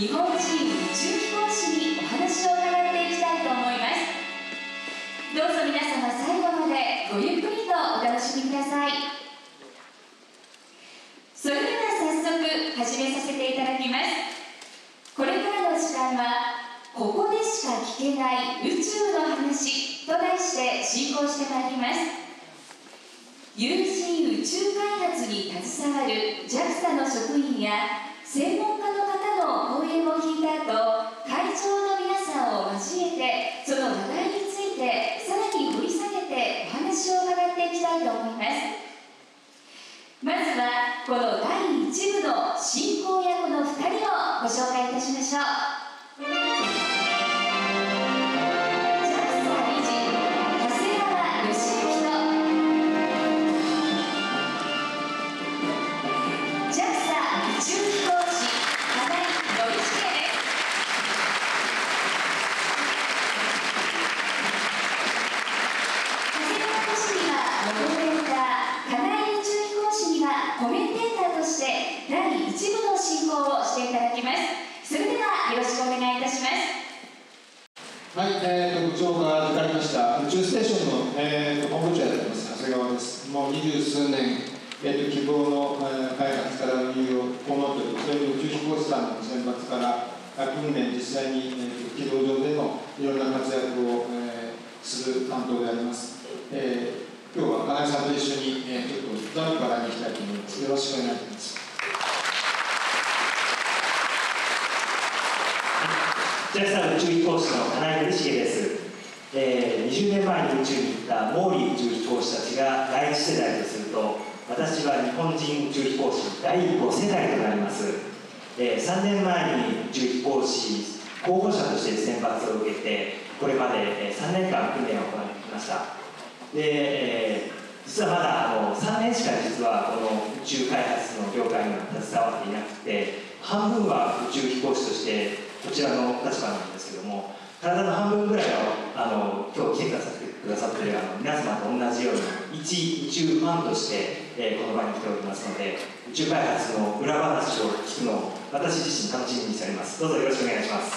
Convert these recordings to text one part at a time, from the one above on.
日本人宇宙飛行士にお話を伺っていきたいと思います。どうぞ皆様最後までごゆっくりとお楽しみください。それでは早速始めさせていただきます。これからの時間はここでしか聞けない宇宙の話と題して進行してまいります。有人宇宙開発に携わる JAXA の職員や専門家のの講演を聞いた後会長の皆さんを交えてその話題についてさらに掘り下げてお話を伺っていきたいと思います。まずはこの第1部の進行役の2人をご紹介いたしましょう。実際に、えー、軌道上でのいろんな活躍を、えー、する担当であります、えー今日は金井さんと一緒に、えー、ちょっとザルからに行きたいと思います。よろしくお願いします。JAXA 宇宙飛行士の金井照重です、えー、20年前に宇宙に行った毛利宇宙飛行士たちが第一世代とすると私は日本人宇宙飛行士第5世代となります、えー、3年前に宇宙飛行士候補者として選抜を受けてこれまで3年間訓練を行ってきました。で、えー、実はまだあの3年しか実はこの宇宙開発の業界には携わっていなくて半分は宇宙飛行士としてこちらの立場なんですけども体の半分ぐらいはあの今日来てくださってくださってるあの皆様と同じように一宇宙ファンとして、えー、この場に来ておりますので宇宙開発の裏話を聞くのを私自身楽しみにしております。どうぞよろしくお願いします。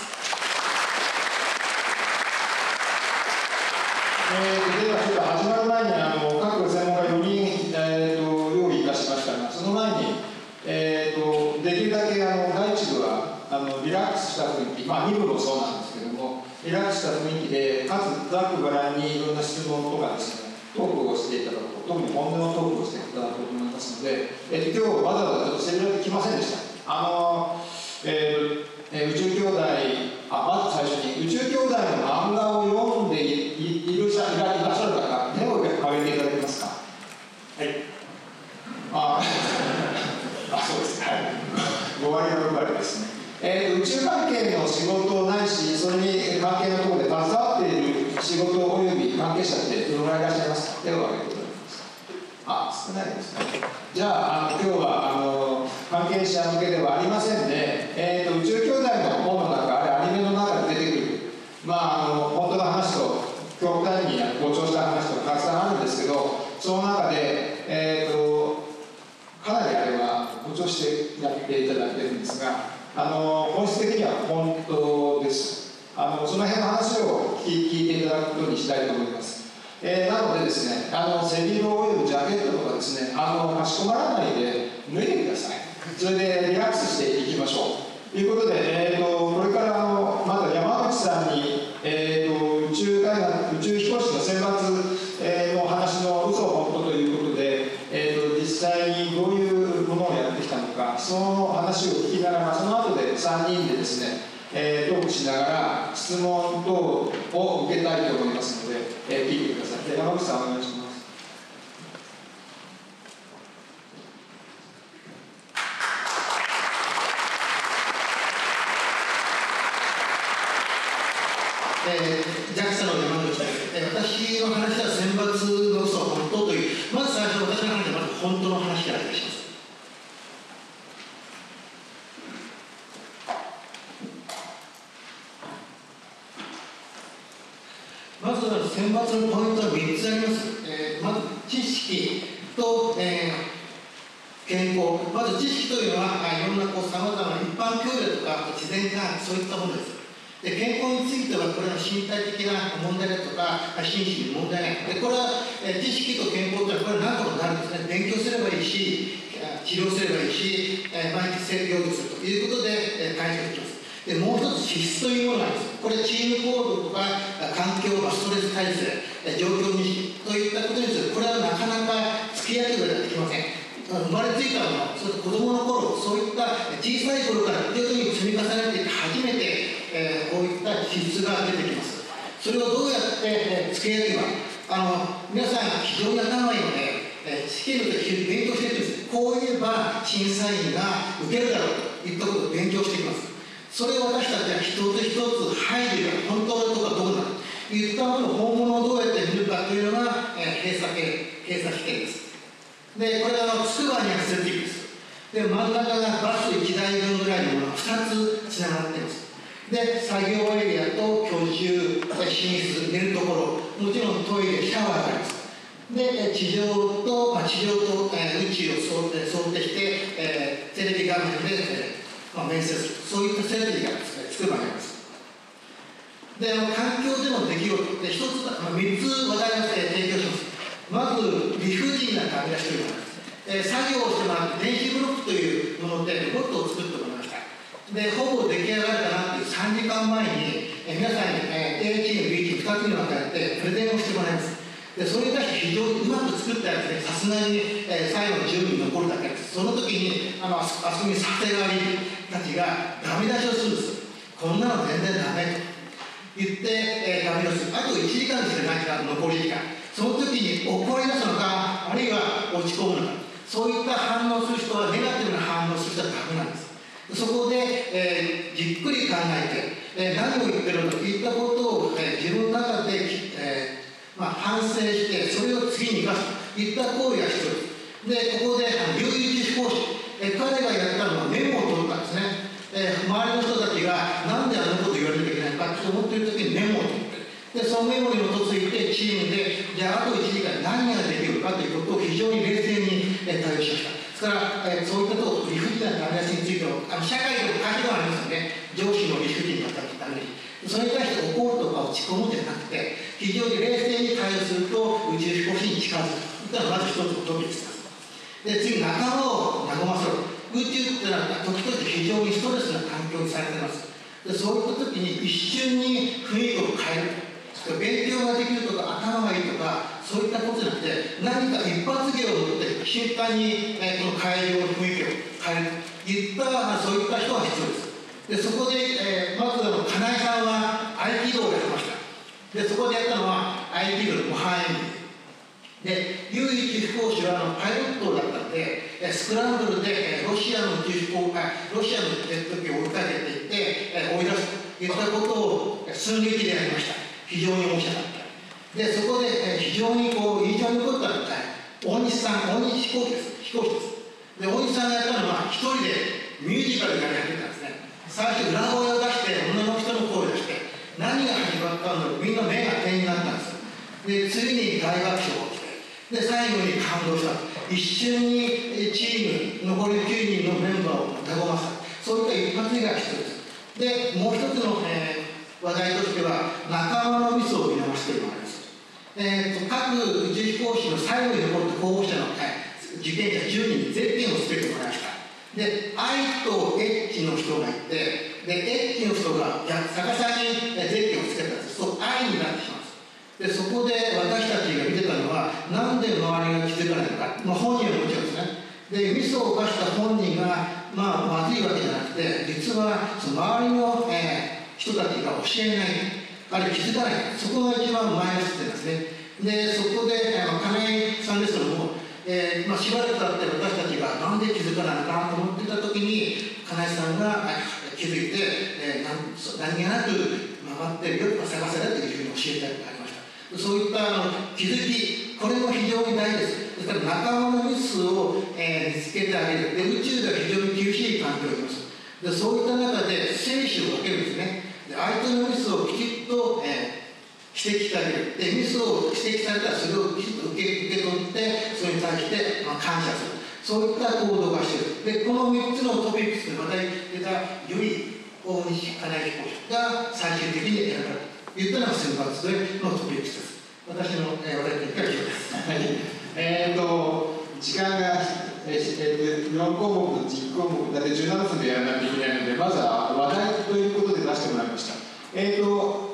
えー、ではちょっと始まる前にあの各専門家4人、えーと、用意いたしましたがその前に、えーと、できるだけあの第一部はあのリラックスした雰囲気まあ2部もそうなんですけどもリラックスした雰囲気でかつざっくばらんにいろんな質問とかですねトークをしていただこう特に本音のトークをしていただこうと思いますので、えー、と今日わざわざちょっとセミナーで来ませんでした。あの、えーえー、宇宙兄弟でこれは、え知識と健康というのはこれ何とかなるんですね。勉強すればいいし治療すればいいし、え毎日制御するということで、え解決できます。でもう一つ資質というものなんです。これチーム行動とか環境ストレス耐性状況認識といったことについてこれはなかなか付き合ってくれはできません。生まれついたのはそれ子供の頃そういった小さい頃から徐々に積み重ねていて初めて、え、こういった資質が出てきます。それをどうやって、えー、付け合えばあの皆さん非常に頭いいので、えー、試験の時勉強してるんです。こう言えば審査員が受ける。だろう。といったことを勉強していきます。それを私たちは一つ一つ配慮が本当だとかどうなのといったもの本物をどうやって見るかというのが、えー、閉鎖系閉鎖試験です。でこれはあの筑波にあるセルティックです。で真ん中がバス1台分ぐらいのものが2つつながっています。で作業エリアと居住寝室寝るところもちろんトイレシャワーがあります。で地上と、地上と、宇宙を想定想定して、テレビ画面で、面接そういった設備がですね作るわけです。で環境での出来事って一つ、まあ、3つ話題を提供します。まず理不尽な感じがしているです、作業をしてもらって電子ブロックというものでロボットを作ってもらいましたでほぼ出来上がるかなっていう3時間前に、えー、皆さんに、えー、A チーム B チーム2つに分かれてプレゼンをしてもらいます。でそれに対して非常にうまく作ったやつでさすがに、えー、最後の10人残るだけです。その時にあのあそこにさせがりたちがダメ出しをするんです。こんなの全然ダメ。と言って、えー、ダメ出しす。あと1時間ですよ何か残り時間。その時に怒り出すのかあるいは落ち込むのか。そういった反応する人はネガティブな反応する人はダメなんです。そこで、えー、じっくり考えて、えー、何を言ってるのかといったことを、えー、自分の中で、えーまあ、反省してそれを次に生かす。といった行為が必要でここであの留意知講師え彼がやったのはメモを取ったんですね、えー、周りの人たちがなんであんなこと言われなきゃいけないかって思ってる時にメモを取って。でそのメモに基づいてチームでじゃああと1時間何ができるかということを非常に冷静に、えー、対応しました。から、えー、そういったとこ理不尽なダメ出しについてもあの社会でも会社でもありますよね。上司の理不尽だったりダメそれに対して怒るとか落ち込むんじゃなくて非常に冷静に対応すると宇宙飛行士に近づく。というのはまず一つのトピックです。で次仲間を和ませろ。宇宙っていうのは時々非常にストレスな環境にされてます。でそういった時に一瞬に雰囲気を変える。勉強ができるとか頭がいいとかそういったことじゃなくて何か一発芸を持って瞬間に、えこの会場の雰囲気を変える。といったそういった人が必要です。でそこで、えー、まず金井さんは合気道をやってました。でそこでやったのは合気道の模範演技で唯一飛行士はあのパイロットだったんでスクランブルでロシアの宇宙飛行ロシアのジェット機を追いかけていって追い出す。といったことを寸劇でやりました。非常に面白かった。でそこで非常にこう印象に残ったのが大西さん大西飛行機です。飛行士です。で大西さんがやったのは一人でミュージカルやり始めたんですね。最初裏声を出して女の人の声を出して何が始まったんだろうみんな目が点になったんです。でついに大爆笑が起きてで最後に感動した。一瞬にチーム残り9人のメンバーを和ませた。そういった一発目が必要です。でもう一つの、えー、話題としては仲間のミスを見直しているわけです。えーと、各宇宙飛行士の最後に残った候補者の、はい受験者10人にゼッケンをつけてもらいました。で I と H の人がいてで H の人が逆さにゼッケンをつけたんです。そう I になってしまうんです。でそこで私たちが見てたのはなんで周りが気づかないのか、まあ、本人はもちろんですね。でミスを犯した本人が、まあ、まずいわけじゃなくて実はその周りの、えー、人たちが教えないあるいは気づかないそこが一番マイナス点ですね。でそこで、金井さんですけどもえーまあ、しばらく経って私たちがなんで気づかないのかと思ってた時に金井さんが気づいて、えー、何何気なく回ってるよ探せだというふうに教えてありました。そういったあの気づきこれも非常に大事です。ですから仲間のミスを、えー、見つけてあげる。で宇宙では非常に厳しい環境にいます。でそういった中で生死を分けるんですね。相手のミスをきちっと、えー指摘してあげるでミスを指摘されたらそれをきちっと受け受け取ってそれに対して、まあ、感謝するそういった行動がしてるでこの3つのトピックスでまた出たより大西金井飛行が最終的に選ばれたといったのが選抜でのトピックスです私の、えー、話題は以上ですはいえーと時間が、えー、4項目のうち1項目だって17分でやらなきゃいけないのでまずはえ、ー、と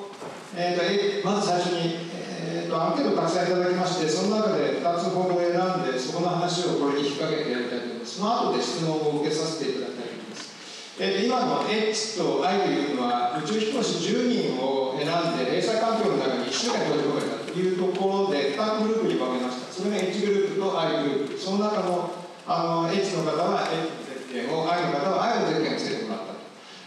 えーと、まず最初に、えーと、アンケートをたくさんいただきましてその中で2つ項目を選んでそこの話をこれに引っ掛けてやりたいと思います。その後で質問を受けさせていただきたいと思います、えーと、今の H と I というのは宇宙飛行士10人を選んで閉鎖環境の中に1週間閉じ込めたというところで2グループに分けました。それが H グループと I グループ。その中のあの H の方は H のゼッケンを I の方は I のゼッケンをつけて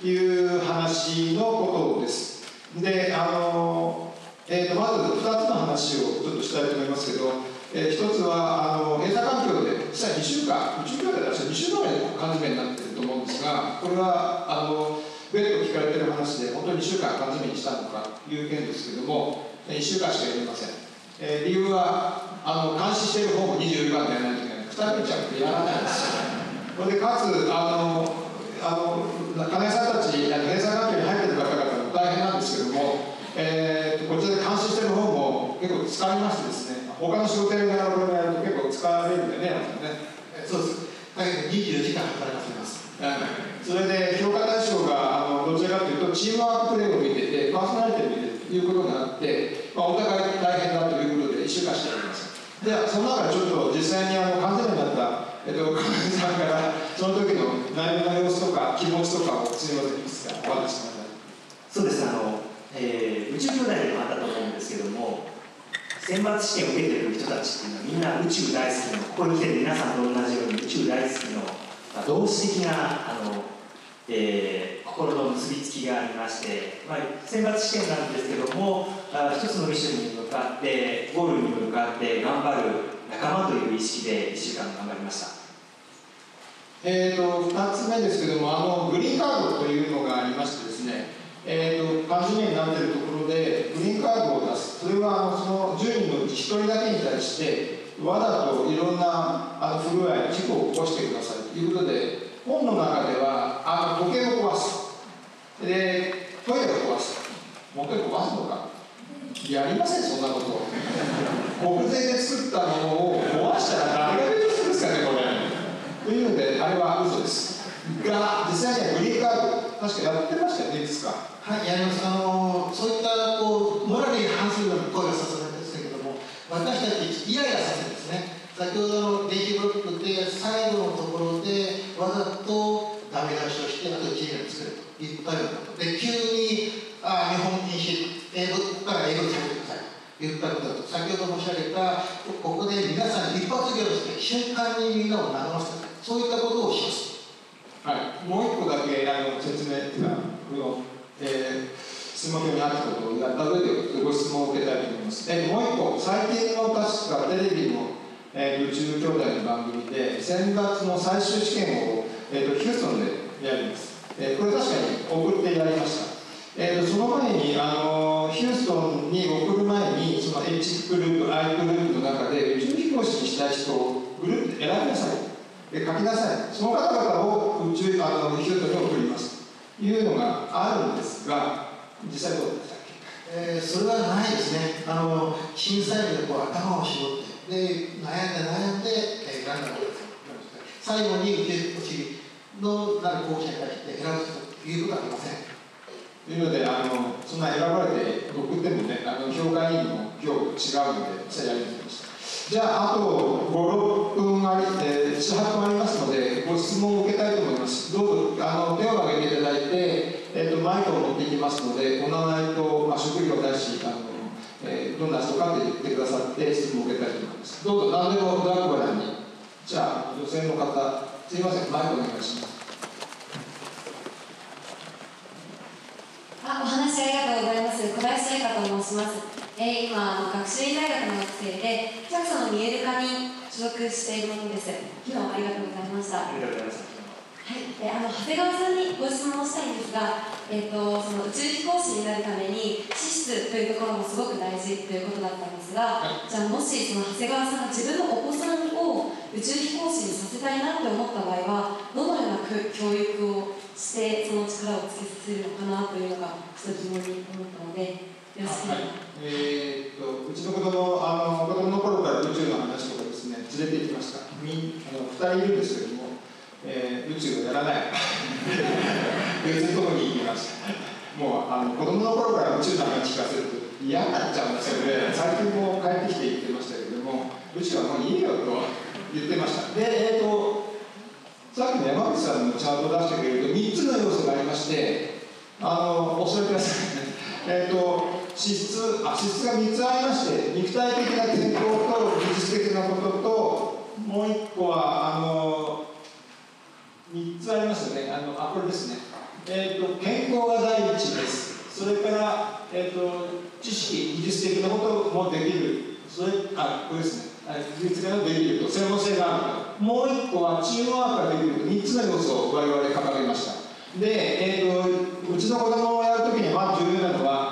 いう話のことです。であのえーと、まず2つの話をちょっとしたいと思いますけど、えー、1つはあの閉鎖環境で実は2週間宇宙協会では2週間まで缶詰になってると思うんですがこれはあの別途聞かれてる話で本当に2週間缶詰にしたのかという件ですけども1週間しかやりません、えー、理由はあの監視している方も24時間でやらないといけない。くたびちゃってやらないんですよこれでかつあのあの金井さんたち閉鎖環境に入ってる方々も大変なんですけどもえー、こちらで監視してる方も結構使いましてですね他の仕事やりながらこれやると結構使われるんでねね。そうです。大変24時間働かせます、それで評価対象があのどちらかというとチームワークプレーを見ててパーソナリティを見てるということがあって、まあ、お互い大変だということで1週間しております。ではその中でちょっと実際にあの完全になった、えっと、金井さんからその時の内容の様子とか気持ちとかをすみませんいくつか？お話しください。そうです。あのえー、宇宙兄弟でもあったと思うんですけども選抜試験を受けてる人たちっていうのはみんな宇宙大好きの。ここに来てる皆さんと同じように宇宙大好きの、まあ、同志的なあの、えー、心の結びつきがありまして、まあ、選抜試験なんですけどもあ一つのミッションに向かってゴールに向かって頑張る仲間という意識で1週間頑張りました。えーと、2つ目ですけどもあのグリーンカードというのがありましてですねえーと、缶詰になっているところでグリーンカードを出す。それはあのその10人のうち1人だけに対してわざといろんなあの不具合事故を起こしてくださいということで本の中ではあの時計を壊す。でトイレを壊す。もう一回壊すのか。やりませんそんなこと。国税で作ったものを壊したら誰が勉強するんですかねこれというのであれは嘘です。が実際にはグリーカード確かやってましたよねいつか。はいやります。あのそういったこうモラルに反するような声がさせられましたけども私たちイライラさせるんですね。先ほどの電気ブロックで最後のところでわざとダメ出しをしてあと1年作るといったようなことで急にあ日本禁止英語から英語にさせてください言ったことだと先ほど申し上げたここで皆さん一発芸をして瞬間にみんなを和ませるそういったことをしますはい、もう一個だけあの説明というかこの、えー、質問にあったことをやった上でご質問を受けたいと思います。でもう一個最近の確かテレビのえー、宇宙兄弟の番組で選抜の最終試験を、えーと、ヒューストンでやります、えー、これ確かに送ってやりました、えーと、その前に、あのヒューストンに送る前にその H グループ I グループの中で宇宙飛行士にしたい人をグループで選びなさいで書きなさい。その方々を宇宙あのヒューストンに送ります。というのがあるんですが実際どうでしたっけ？えー、それはないですね。あの審査員でこう頭を絞ってで悩んで悩んで、えー、選んだわけです。最後に受け落ちのなる候補者に対して選ぶということはありません。というのであのそんな選ばれて送ってもねあの評価委員も今日違うのでそれやりましたじゃああと56分あり、えー、78分ありますのでご質問を受けたいと思います。どうぞあの手を挙げていただいて、えーと、マイクを持っていきますのでお名前と、まあ、職業を出しあのえー、どんな人かって言ってくださって質問を受けたいと思います。どうぞ何でもダークバラに。じゃあ女性の方すいません。マイクお願いします。あお話ありがとうございます。小林彩香と申します、えー、今学習院大学の学生で JAXA の見える化に所属しているものです。昨日ありがとうございました。ありがとうございますはい、えあの長谷川さんにご質問をしたいんですが、えーと、その宇宙飛行士になるために資質というところもすごく大事ということだったんですが、はい、じゃあもしその長谷川さんが自分のお子さんを宇宙飛行士にさせたいなって思った場合はどのような教育をしてその力をつけさせるのかなというのがちょっと疑問に思ったのではい、えーと、うちの子供あの子供の頃から宇宙の話とかですね連れて行きました。みあの2人いるんですけどもえー、宇宙をやらない。別のとこに行きました。もうあの子供の頃から宇宙の話聞かせると嫌になっちゃうんですよね。最近も帰ってきて言ってましたけども宇宙はもういいよと言ってました。でえっ、とさっきの山口さんのチャートを出してくれると3つの要素がありましてあのお座りください。えっ、と資質あ資質が3つありまして肉体的な健康と技術的なことともう1個はあの3つありますよね。あのあこれですね、えーと、健康が第一です。それから、えーと、知識技術的なこともできる。それあこれですね。技術的なことできると専門性があると。もう1個はチームワークができると。3つの要素を我々掲げました。で、えーと、うちの子供をやるときにまず重要なのは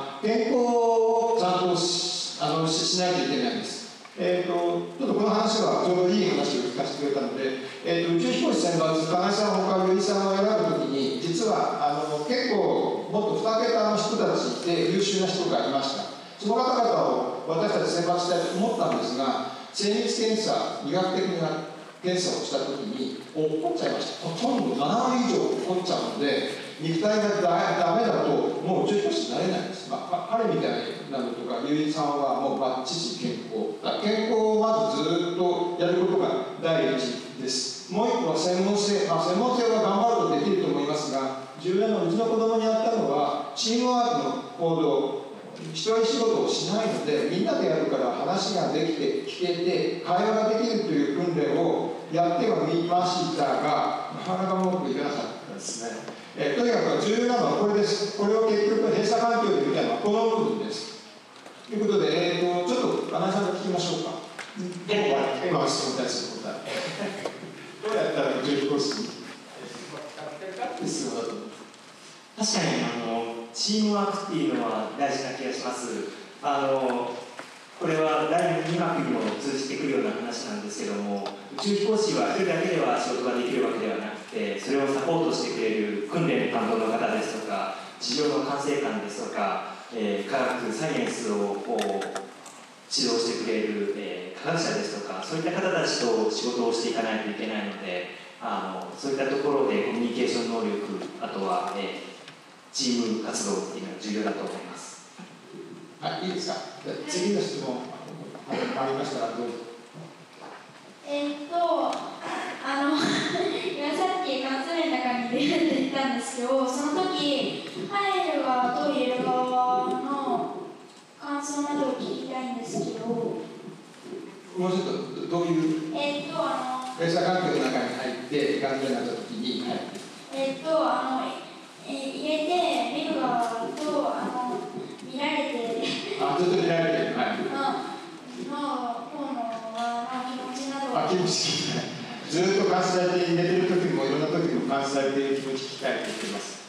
しないといけないんです。えーと、ちょっとこの話はちょうどいい話を聞かせてくれたので、えーと、宇宙飛行士選抜金井さんほか由井さんを選ぶときに実はあの結構もっと2桁の人たちで優秀な人がいました。その方々を私たち選抜したいと思ったんですが精密検査医学的な検査をしたときに落っこっちゃいました。ほとんど7割以上落っこっちゃうので肉体がダメだともう宇宙飛行士になれないんです、まあ、彼みたいなのとかゆいさんはもうバッチリ健康健康をまずずっとやることが第一です。もう一個は専門性、まあ、専門性は頑張るとできると思いますが重要なのうちの子供にやったのはチームワークの行動。一人仕事をしないのでみんなでやるから話ができて聞けて会話ができるという訓練をやってはみましたがなかなかうまくいかなかったですね。えー、とにかく重要なのはこれです。これを結局閉鎖環境で見たのはこの部分です。ということで、えーと、ちょっと金井さんが聞きましょうか。今の質問に対する答え。どうやったら宇宙飛行士に？必要だと確かにあのチームワークっていうのは大事な気がします。あのこれは第2幕にも通じてくるような話なんですけども宇宙飛行士は一人だけでは仕事ができるわけではなくてそれをサポートしてくれる訓練担当の方ですとか事業の管制官ですとか、えー、科学サイエンスを指導してくれる、えー、科学者ですとかそういった方たちと仕事をしていかないといけないのであのそういったところでコミュニケーション能力あとは、えー、チーム活動っていうのは重要だと思います。はい、いいですか？次の質問ありましたらどうぞ。えー、っとあの今さっき缶詰の中にたんですけどその時入る側と入れる側の感想などを聞きたいんですけど。もうちょっとどういうえー、っとあの閉鎖環境の中に入って缶詰になった時に、はい、えー、っとあの、えー、入れて見る側とあの見られて。あずっと見られてる。はい。のの方の側の気持ちな直ずっと監視されて寝てる時もいろんな時も監視されている気持ち聞きたいと言ってます。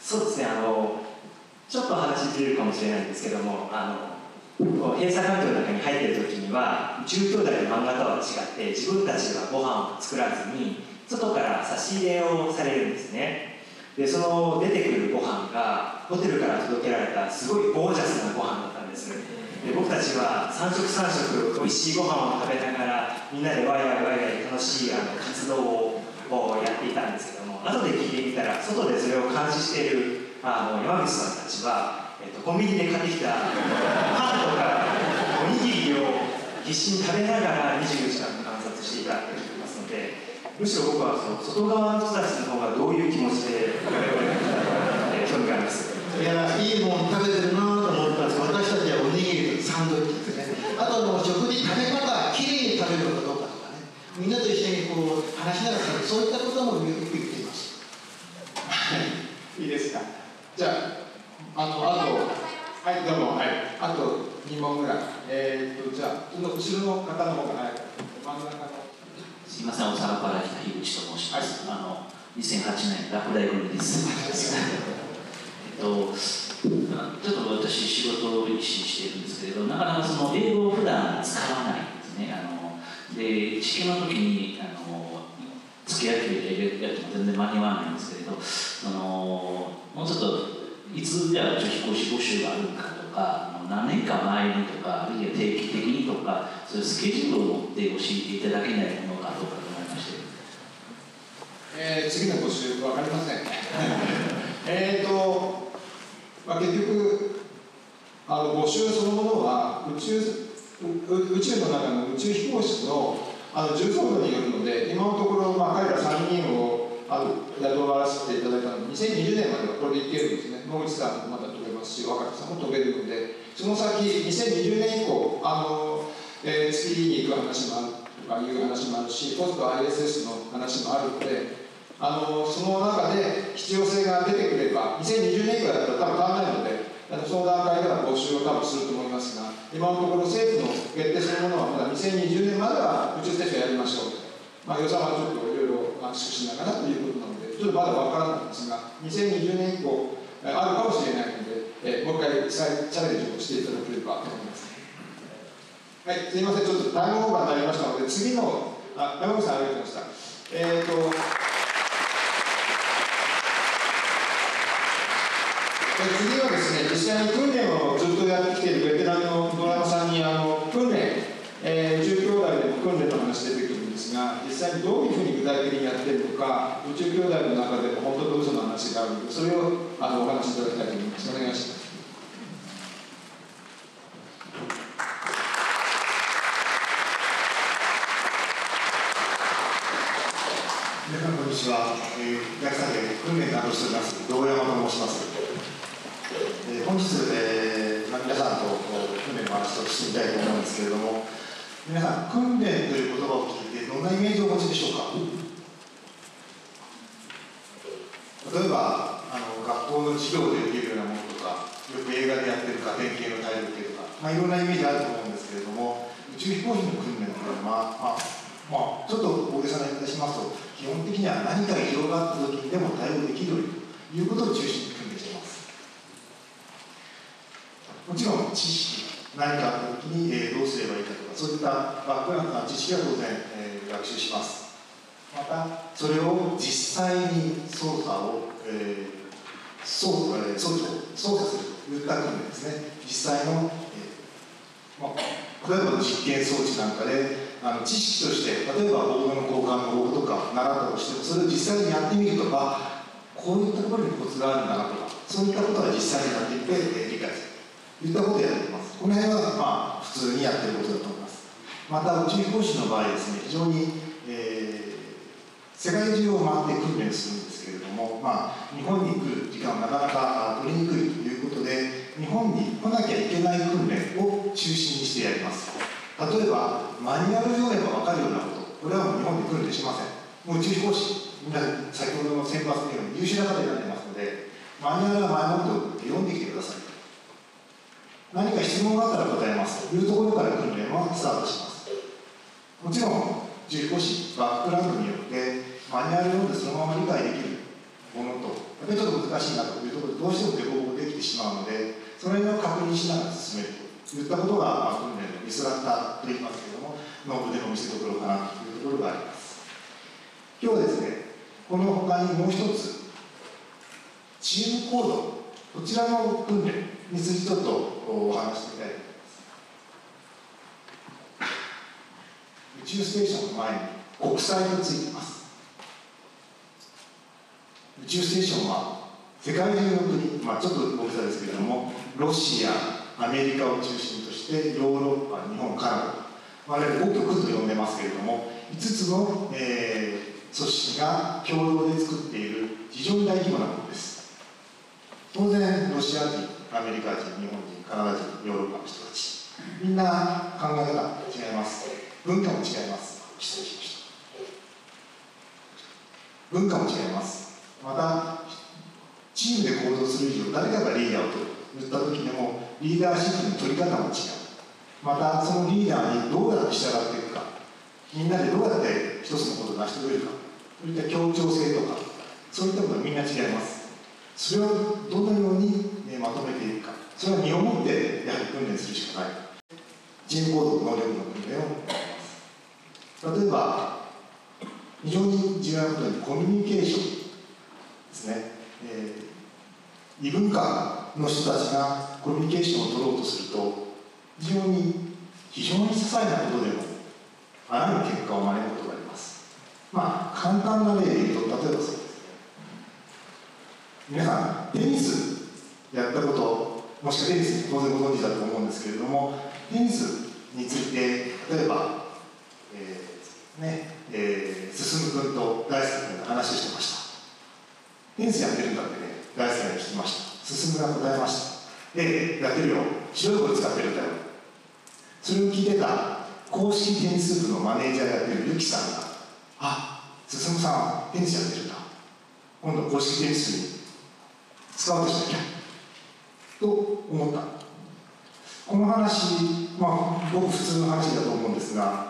そうですねあのちょっと話ずれるかもしれないんですけどもあのこう閉鎖環境の中に入ってる時には宇宙兄弟の漫画とは違って自分たちではご飯を作らずに外から差し入れをされるんですね。でその出てくるご飯がホテルから届けられたすごいゴージャスなご飯だったんです。で僕たちは3食3食美味しいご飯を食べながらみんなでワイワイワイワイ楽しいあの活動をやっていたんですけども後で聞いてみたら外でそれを監視しているあの山口さんたちは、えっと、コンビニで買ってきたパンとかおにぎりを必死に食べながら24時間観察していたって言ってますのでむしろ僕はその外側の人たちの方がどういう気持ちで、興味があります。いやいいもん食べてるなと思ったんです私たちはおにぎりサンドイッチです。ねあとの食事食べ方きれいに食べるかどうかとかね。みんなと一緒にこう話しながらそういったこともよく言っています。はい。いいですか。じゃあ、あの、あと、はい、どうも、はい、あと2問ぐらい。えー、っと、じゃあ、後ろの方の方が、はい、真ん中の。すみません、大阪から来た樋口と申します。はい、あの、2008年、落第組です。えっと、ちょっと私、仕事を意識しているんですけれど、なかなかその英語を普段使わないですね。あので、試験の時に、あの付き合いでやっても全然間に合わないんですけれど、そのもうちょっといつじゃあ女子講師募集があるかとか何年か前にとかあるいは定期的にとかそういうスケジュールを持って教えていただけないものかどうかと思いまして、えー、次の募集分かりませんえっと、まあ、結局あの募集そのものは宇宙宇宙の中の宇宙飛行士のあの重層度によるので今のところ、まあ、彼ら3人をあの雇わせていただいたので2020年まではこれでいけるんですね。野口さんもまだ飛べますし若田さんも飛べるのでその先2020年以降あの、えー、月に行く話もあるとかいう話もあるしポスト ISS の話もあるのであのその中で必要性が出てくれば2020年以降だったら多分変わらないのでその段階では募集を多分すると思いますが今のところ政府の決定そのものはまだ2020年までは宇宙ステーションやりましょうまあ、予算はちょっといろいろ圧縮しながらということなので、ちょっとまだわからないんですが、2020年以降、あるかもしれないので、えもう一回再チャレンジをしていただければと思います。はい、すみません、ちょっとタイムオーバーになりましたので、次の、あ山口さん、ありがとうございました。えっ、ー、と、次はですね、実際に訓練をずっとやってきているベテランのドラマさんにあの訓練、えー、中兄弟でも訓練の話出てくるんですが実際にどういうふうに具体的にやってるのか宇宙兄弟の中でも本当と嘘の話があるのでそれをあのお話しいただきたいと思います。お願いします。皆さんこんにちは、えー、逆算で訓練などしております堂山と申します、本日、えーまあ、皆さんと訓練の話をしてみたいと思うんですけれども皆さん訓練という言葉を聞いてどんなイメージをお持ちでしょうか？例えばあの学校の授業で受けるようなものとかよく映画でやってる家庭系の体力系とか、まあ、いろんなイメージあると思うんですけれども宇宙飛行士の訓練というのは、まあまあ、ちょっと大げさな言い方しますと基本的には何か異常があった時にでも対応できるということを中心に訓練していますもちろん知識何かあった時に、え、どうすればいいかとかそういったバックグラウンドな知識は当然、えー、学習します。またそれを実際に操作を、えー操えー、装置を操作するといった訓練ですね。実際の、えーまあ、例えば実験装置なんかであの知識として例えばボードの交換の方法とか習ったとしてもそれを実際にやってみるとかこういったところにコツがあるんだなとかそういったことは実際にやってみて、えー、理解する。いったことをやっています。この辺はまあ普通にやってることだと思います。また宇宙飛行士の場合ですね非常に、えー、世界中を回って訓練するんですけれども、まあ、日本に来る時間はなかなか取りにくいということで日本に来なきゃいけない訓練を中心にしてやります。例えばマニュアル読めば分かるようなことこれはもう日本で訓練しません。もう宇宙飛行士みんな先ほどの選抜のように優秀な方になってますのでマニュアルは前もって読んできてください何か質問があったら答えます。というところから訓練はスタートします。もちろん宇宙飛行士バックグラウンドによってマニュアル読んでそのまま理解できるものとやっぱりちょっと難しいなというところでどうしても凸凹できてしまうのでその辺を確認しながら進める。といったことが、まあ、訓練のインストラクターといいますけれどもノーブでの見せ所かなというところがあります。今日はですねこの他にもう一つチーム行動こちらの訓練についてちょっとお話してみたいと思います。宇宙ステーションの前に国際がついてます。宇宙ステーションは世界中の国、まあ、ちょっと大きさですけれどもロシアアメリカを中心としてヨーロッパ日本カナダ我々5局と呼んでますけれども5つの、えー、組織が共同で作っている非常に大規模なものです。当然ロシア人アメリカ人日本人カナダ人ヨーロッパの人たちみんな考え方違います。文化も違います。失礼しました文化も違います。またチームで行動する以上誰かがリーダーをといった時でもリーダーシップの取り方も違う。またそのリーダーにどうやって従っていくか。みんなでどうやって一つのことを成し遂げるか。そういった協調性とか。そういったことはみんな違います。それをどのように、ね、まとめていくか。それは身をもってやはり訓練するしかない。チーム行動能力の訓練を例えば非常に重要なことにコミュニケーションですね、えー、異文化の人たちがコミュニケーションを取ろうとすると非常に非常に些細なことでもあらゆる結果を招くことがあります。まあ簡単な例で言うと例えばそうですね。皆さんテニスやったこともしくはテニス当然ご存知だと思うんですけれどもテニスについて例えば、ねえー、進君と大輔君が話してました。テニスやってるんだってね大輔が聞きました。進が答えました。でやってるよ。白いボール使ってるんだよ。それを聞いてた公式テニス部のマネージャーやってるユキさんが「あ進さんテニスやってるんだ。今度公式テニスに使おうとしなきゃ」と思った。この話まあ僕普通の話だと思うんですが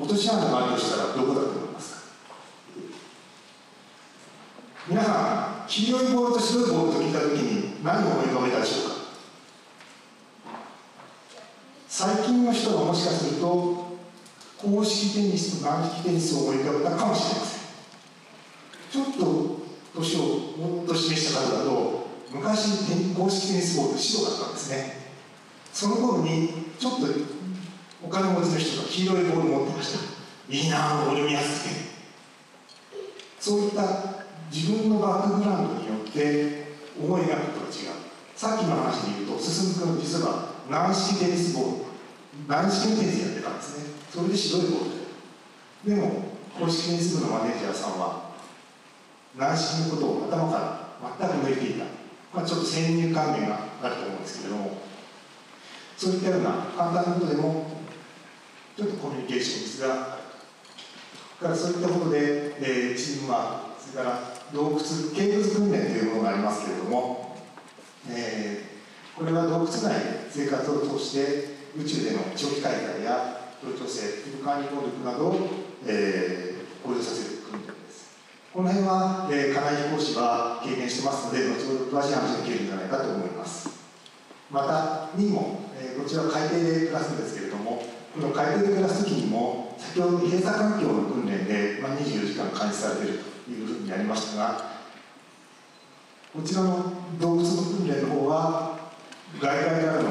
落とし穴があるとしたらどこだと思いますか？皆さん黄色いボールと白いボールと聞いた時に何を思い浮かべたでしょうか？最近の人はもしかすると公式テニスと軟式テニスを思い浮かべたかもしれません。ちょっと年をもっと示した方だと昔公式テニスボール白だったんですね。その頃にちょっとお金持ちの人が黄色いボール持ってました。いいなあ俺見やすくて。そういった自分のバックグラウンドによって思い描くことが違う。さっきの話で言うと進君実は軟式テニスボール。軟式テニスやってたんですね。それで白いボール。ででも公式テニス部のマネージャーさんは軟式のことを頭から全く抜いていた、まあ、ちょっと先入観念があると思うんですけれどもそういったような簡単なことでもちょっとコミュニケーションミスがからそういったことで、えー、チームワークそれから洞窟見物訓練というものがありますけれども、えー、これは洞窟内で生活を通して宇宙での長期滞在や協調性フィルカーニ能力などを、えー、向上させる訓練です。この辺は、えー、家内飛行士は経験してますので後ほど詳しい話ができるんじゃないかと思います。また2問、えー、こちらは海底で暮らすんですけれどもの海底で暮らす時にも先ほど閉鎖環境の訓練で、まあ、24時間監視されているというふうにありましたがこちらの動物の訓練の方は外界からの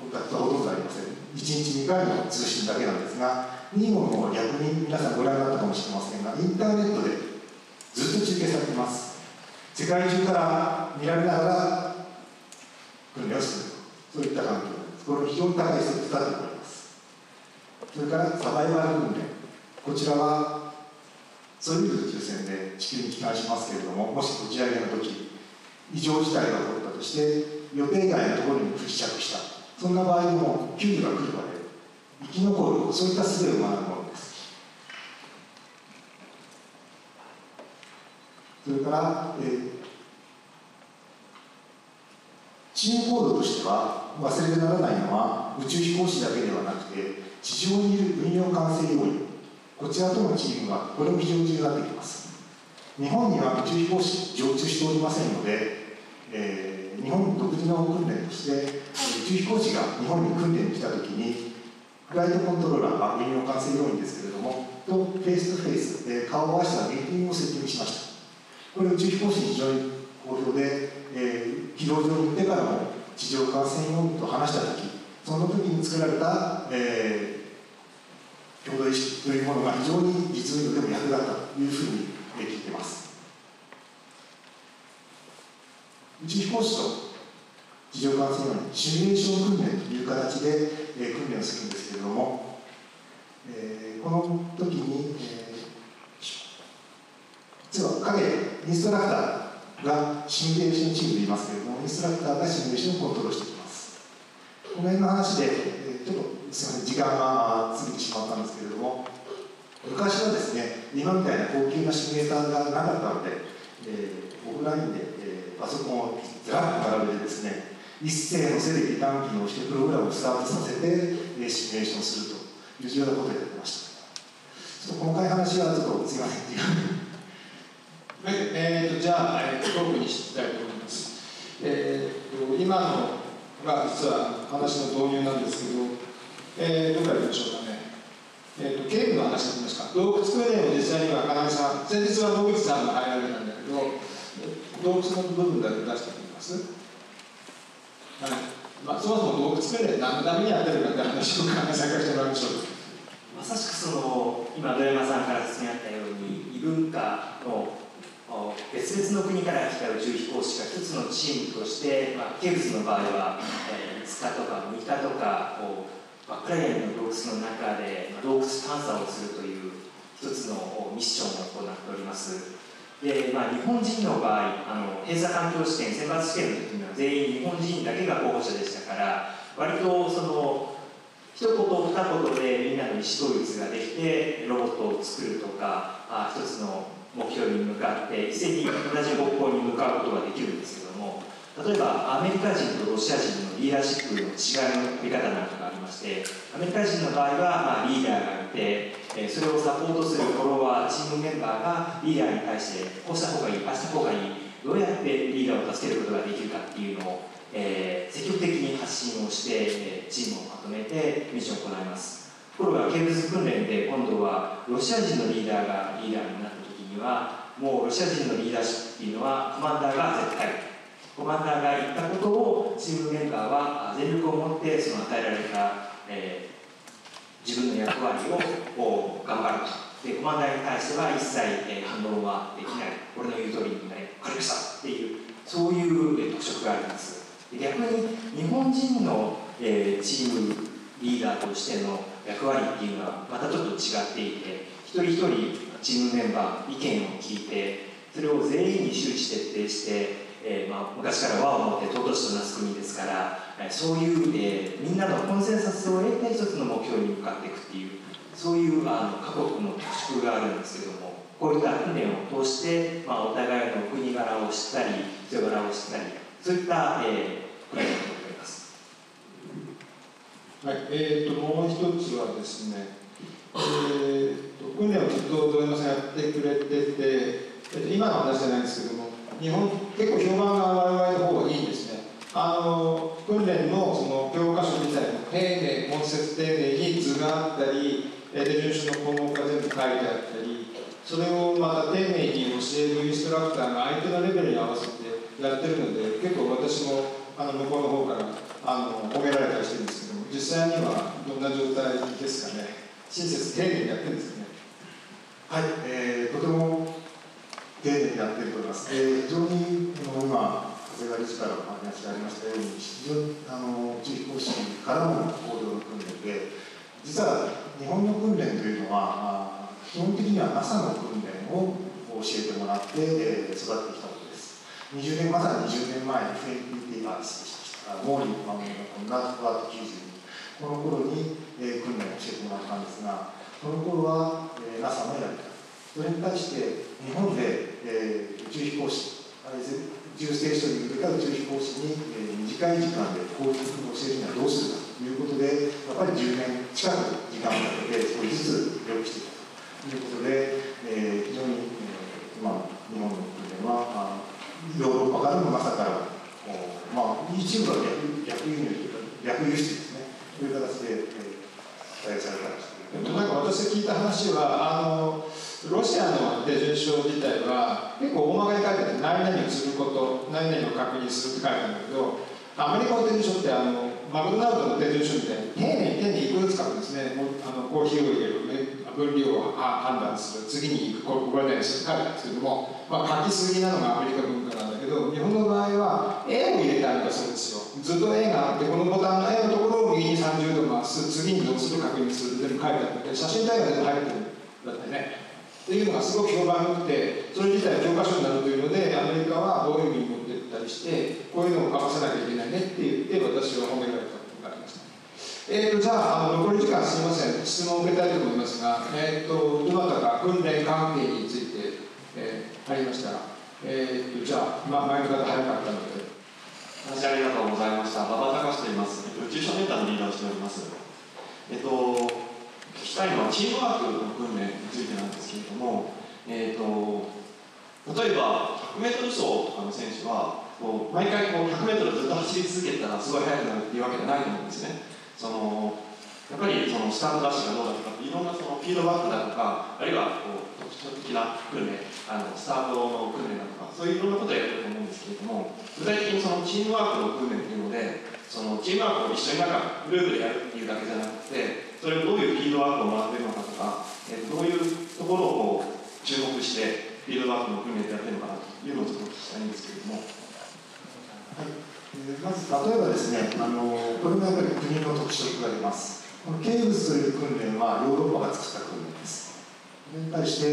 コンタクトはほとんどありません。1日2回の通信だけなんですが2号の方は逆に皆さんご覧になったかもしれませんがインターネットでずっと中継されています。世界中から見られながら訓練をする。そういった環境。これ非常に高い設定だと思います。それからサバイバル訓練。こちらはソユーズ宇宙船で地球に帰還しますけれどももし打ち上げの時異常事態が起こったとして予定外のところに不時着した。そんな場合にも救助が来るまで生き残るそういった術を学ぶものです。それから、え、チーム行動としては忘れてならないのは宇宙飛行士だけではなくて地上にいる運用管制要員。こちらとのチームがこれも非常に重要になってきます。日本には宇宙飛行士常駐しておりませんので、えー、日本独自の訓練として宇宙飛行士が日本に訓練に来た時にフライトコントローラー、まあ、運用管制要員ですけれどもと face to face、えー、顔を合わせたミーティングをセッティングしました。これ宇宙飛行士に非常に好評で、えー、軌道上に行ってからも地上管制要員と話した時その時に作られた、えー、共同意識というものが非常に実務でも役立ったというふうに聞いてます。宇宙飛行士と地上管制用にシミュレーション訓練という形で、えー、訓練をするんですけれども、えー、この時に、えー、実は影インストラクターがシミュレーションチームでいますけれどもインストラクターがシミュレーションをコントロールしていきます。この辺の話で、えー、ちょっとすみません時間が過ぎてしまったんですけれども昔はですね今みたいな高級なシミュレーターがなかったので、えー、オフラインで、えー、パソコンをずらっと並べてですね一斉のせいで短期をしてプログラムをスタートさせて、えー、シミュレーションするという重要なことをやってました。ちょっと細かい話はちょっとすいませんっていうはい、えーと、じゃあ、えー、トークにしたいと思います。えーと、今のが実は話の導入なんですけど、えー、どこからいきましょうかね。えーと、警部の話できますか洞窟訓練を実際には要さん先日は野口さんが入られたんだけど洞窟の部分だけ出してみます、はいまあ、そもそも洞窟訓練何のためにやってるかって話を考え参加してもらいましょうまさしくその今野山さんから説明あったように異文化の別々の国から来た宇宙飛行士が一つのチームとして、まあ、ケウスの場合は、えー、5日とか6日とかこう真っ暗闇の洞窟の中でまあ洞窟探査をするという一つのミッションを行っております。で、まあ、日本人の場合あの閉鎖環境試験選抜試験の時には全員日本人だけが候補者でしたから割とその一言二言でみんなの意思統一ができてロボットを作るとかあ一つの目標に向かって一斉に同じ方向に向かうことができるんですけども例えばアメリカ人とロシア人のリーダーシップの違いの見方なんかがありましてアメリカ人の場合は、まあ、リーダーがいて、それをサポートするフォロワーチームメンバーがリーダーに対してこうした方がいいああした方がいいどうやってリーダーを助けることができるかっていうのを、えー、積極的に発信をして、えチームをまとめてミッションを行います。ところがケーブス訓練で今度はロシア人のリーダーがリーダーになった時はもうロシア人のリーダーシップっていうのはコマンダーが絶対コマンダーが言ったことをチームメンバーは全力を持ってその与えられた、えー、自分の役割を頑張ると。でコマンダーに対しては一切、反応はできない。俺の言う通りになり分かりましたっていうそういう、特色があります。逆に日本人の、えー、チームリーダーとしての役割っていうのはまたちょっと違っていて一人一人チームメンバー意見を聞いてそれを全員に周知徹底してえーまあ、昔から和を持って尊しとなす国ですから、え、そういう、えー、みんなのコンセンサスを得て一つの目標に向かっていくっていうそういうあの各国の特色があるんですけどもこういった訓練を通して、まあ、お互いの国柄を知ったり人柄を知ったりそういった、えー、訓練をとっております。はいえーと、もう一つはですね、えーと、訓練をずっと土山さんやってくれてて、えー、今の話じゃないんですけども日本結構評判が我々の方がいいんですね。あの訓練のその教科書自体も丁寧根節丁寧に図があったり手順書の項目が全部書いてあったりそれをまた丁寧に教えるインストラクターが相手のレベルに合わせてやってるので結構私もあの向こうの方からあの褒められたりしてるんですけど実際にはどんな状態ですかね？親切丁寧にやってるんですよねはい、えー、とても丁寧にやってると思います。で非常に今長谷川理事からお話がありましたように非常にあの宇宙飛行士からの行動の訓練で実は日本の訓練というのはまあ基本的には NASA の訓練を教えてもらって、えー、育ってきたことです。20年まさに20年前に FNPT が実施したモーリー・マムのナートワート92この頃に、えー、訓練を教えてもらったんですがその頃は、えー、NASA のやり方それに対して日本で、えー、宇宙飛行士宇宙ステーションに向けた宇宙飛行士に、えー、短い時間でこういうふうに教えるにはどうするかということでやっぱり10年近く時間をかけて少しずつ良くしていくということで、えー、非常に、えーまあ、日本の訓練はあヨーロッパからのまさからまあ、一部は逆逆輸入というか逆輸出。ですねという形で、えー、採用されたんですけどなんか私聞いた話はあのロシアの手順書自体は結構大まかに書いてあって何々をすること何々を確認するって書いてあるんだけどアメリカの手順書ってあのマクドナルドの手順書みたいに丁寧に丁寧にいくつ書くんですね。あのコーヒーを入れる、分量を判断する。次にここれね書いてあるんですけども、まあ、書きすぎなのがアメリカ文化なんだけど日本の場合は絵を入れたりとかするんですよ。ずっと絵があってこのボタンの絵のところを右に30度回す。次にどうする確認する全部書いてあって写真代が全部入ってるんだってね。っていうのがすごく評判良くてそれ自体教科書になるというのでアメリカはどういうふうに持ってったりしてこういうのを書かせなきゃいけないねって言って私は褒められたことがありましたえーと、じゃあの残り時間すみません。質問を受けたいと思いますが、えーと、どなたか訓練関係について、えー、ありましたら、えーと、じゃあ、ま、前の方早かったので。話ありがとうございました。馬場隆と言います。宇宙者メンターのリーダーをしております。えっと聞きたいのはチームワークの訓練についてなんですけれどもえっと例えば 100m 走とかの選手はこう毎回こう 100m ずっと走り続けたらすごい速くなるっていうわけじゃないと思うんですね。そのやっぱりそのスタートダッシュがどうだとかいろんなそのフィードバックだとかあるいはこう特徴的な訓練あのスタートの訓練だとかそういういろんなことをやってると思うんですけれども具体的にそのチームワークの訓練っていうのでそのチームワークを一緒になんかグループでやるっていうだけじゃなくてそれをどういうフィードバックをもらってるのかとか、え、どういうところをこう注目してフィードバックの訓練でやってるのかなというのをちょっと聞きたいんですけれども。はいまず例えばですねあのこれもやっぱり国の特色があります。このケイブスという訓練はヨーロッパが作った訓練です。それに対して、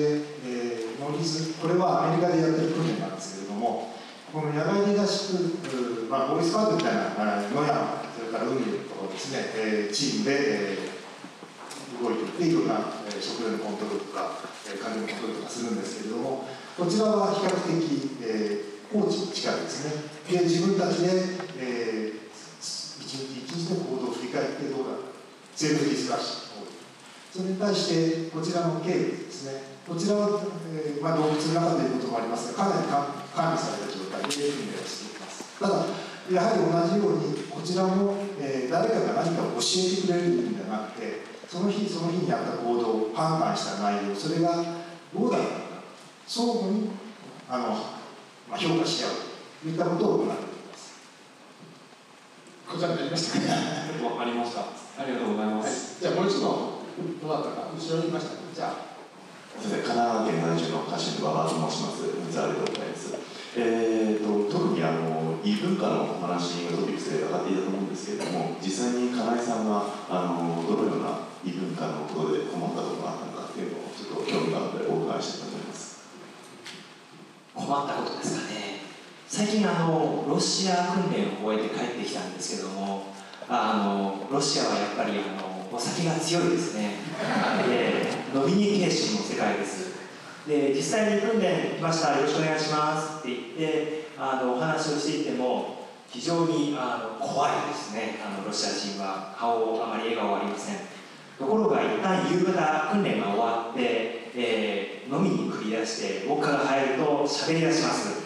えー、ノリズこれはアメリカでやってる訓練なんですけれどもこの野外リーダーシップ、まあ、ボーイスカートみたいな野山それから海ところですね、えー、チームで、えー、動いていっていろんな、えー、食料のコントロールとか、えー、管理のコントロールとかするんですけれどもこちらは比較的、えーコーチに近いですね。で自分たちで、えー、一日一日の行動を振り返ってどうだ。セルフディスカッションをそれに対してこちらの経緯ですね。こちらは、えーまあ、動物の中ということもありますがかなり管理された状態で訓練をしています。ただやはり同じようにこちらも、えー、誰かが何かを教えてくれるんじゃなくてその日その日にやった行動判断した内容それがどうだったのか。相互にあのまあ、評価し合うといったことを行っています答えになりましたかわかりましたありがとうございます、はい、じゃあもう一問どうだったか後ろにいましたじゃあ神奈川県在住の馬場と申します。ザルでございます。えーと、特にあの異文化の話がトピックスで上がっていたと思うんですけれども、実際に金井さんがあのどのような異文化のことで困ったことがあったのかっていうのをちょっと興味があるのでお伺いしたいと思います。困ったことですかね。最近あのロシア訓練を終えて帰ってきたんですけどもあのロシアはやっぱりあのお酒が強いですね。でノミニケーションの世界です。で実際に訓練来ました。よろしくお願いしますって言ってあのお話をしていても非常にあの怖いですね。あのロシア人は顔をあまり笑顔ありません。ところが一旦夕方訓練が終わって、えー飲みに繰り出してウォッカが入ると喋り出します。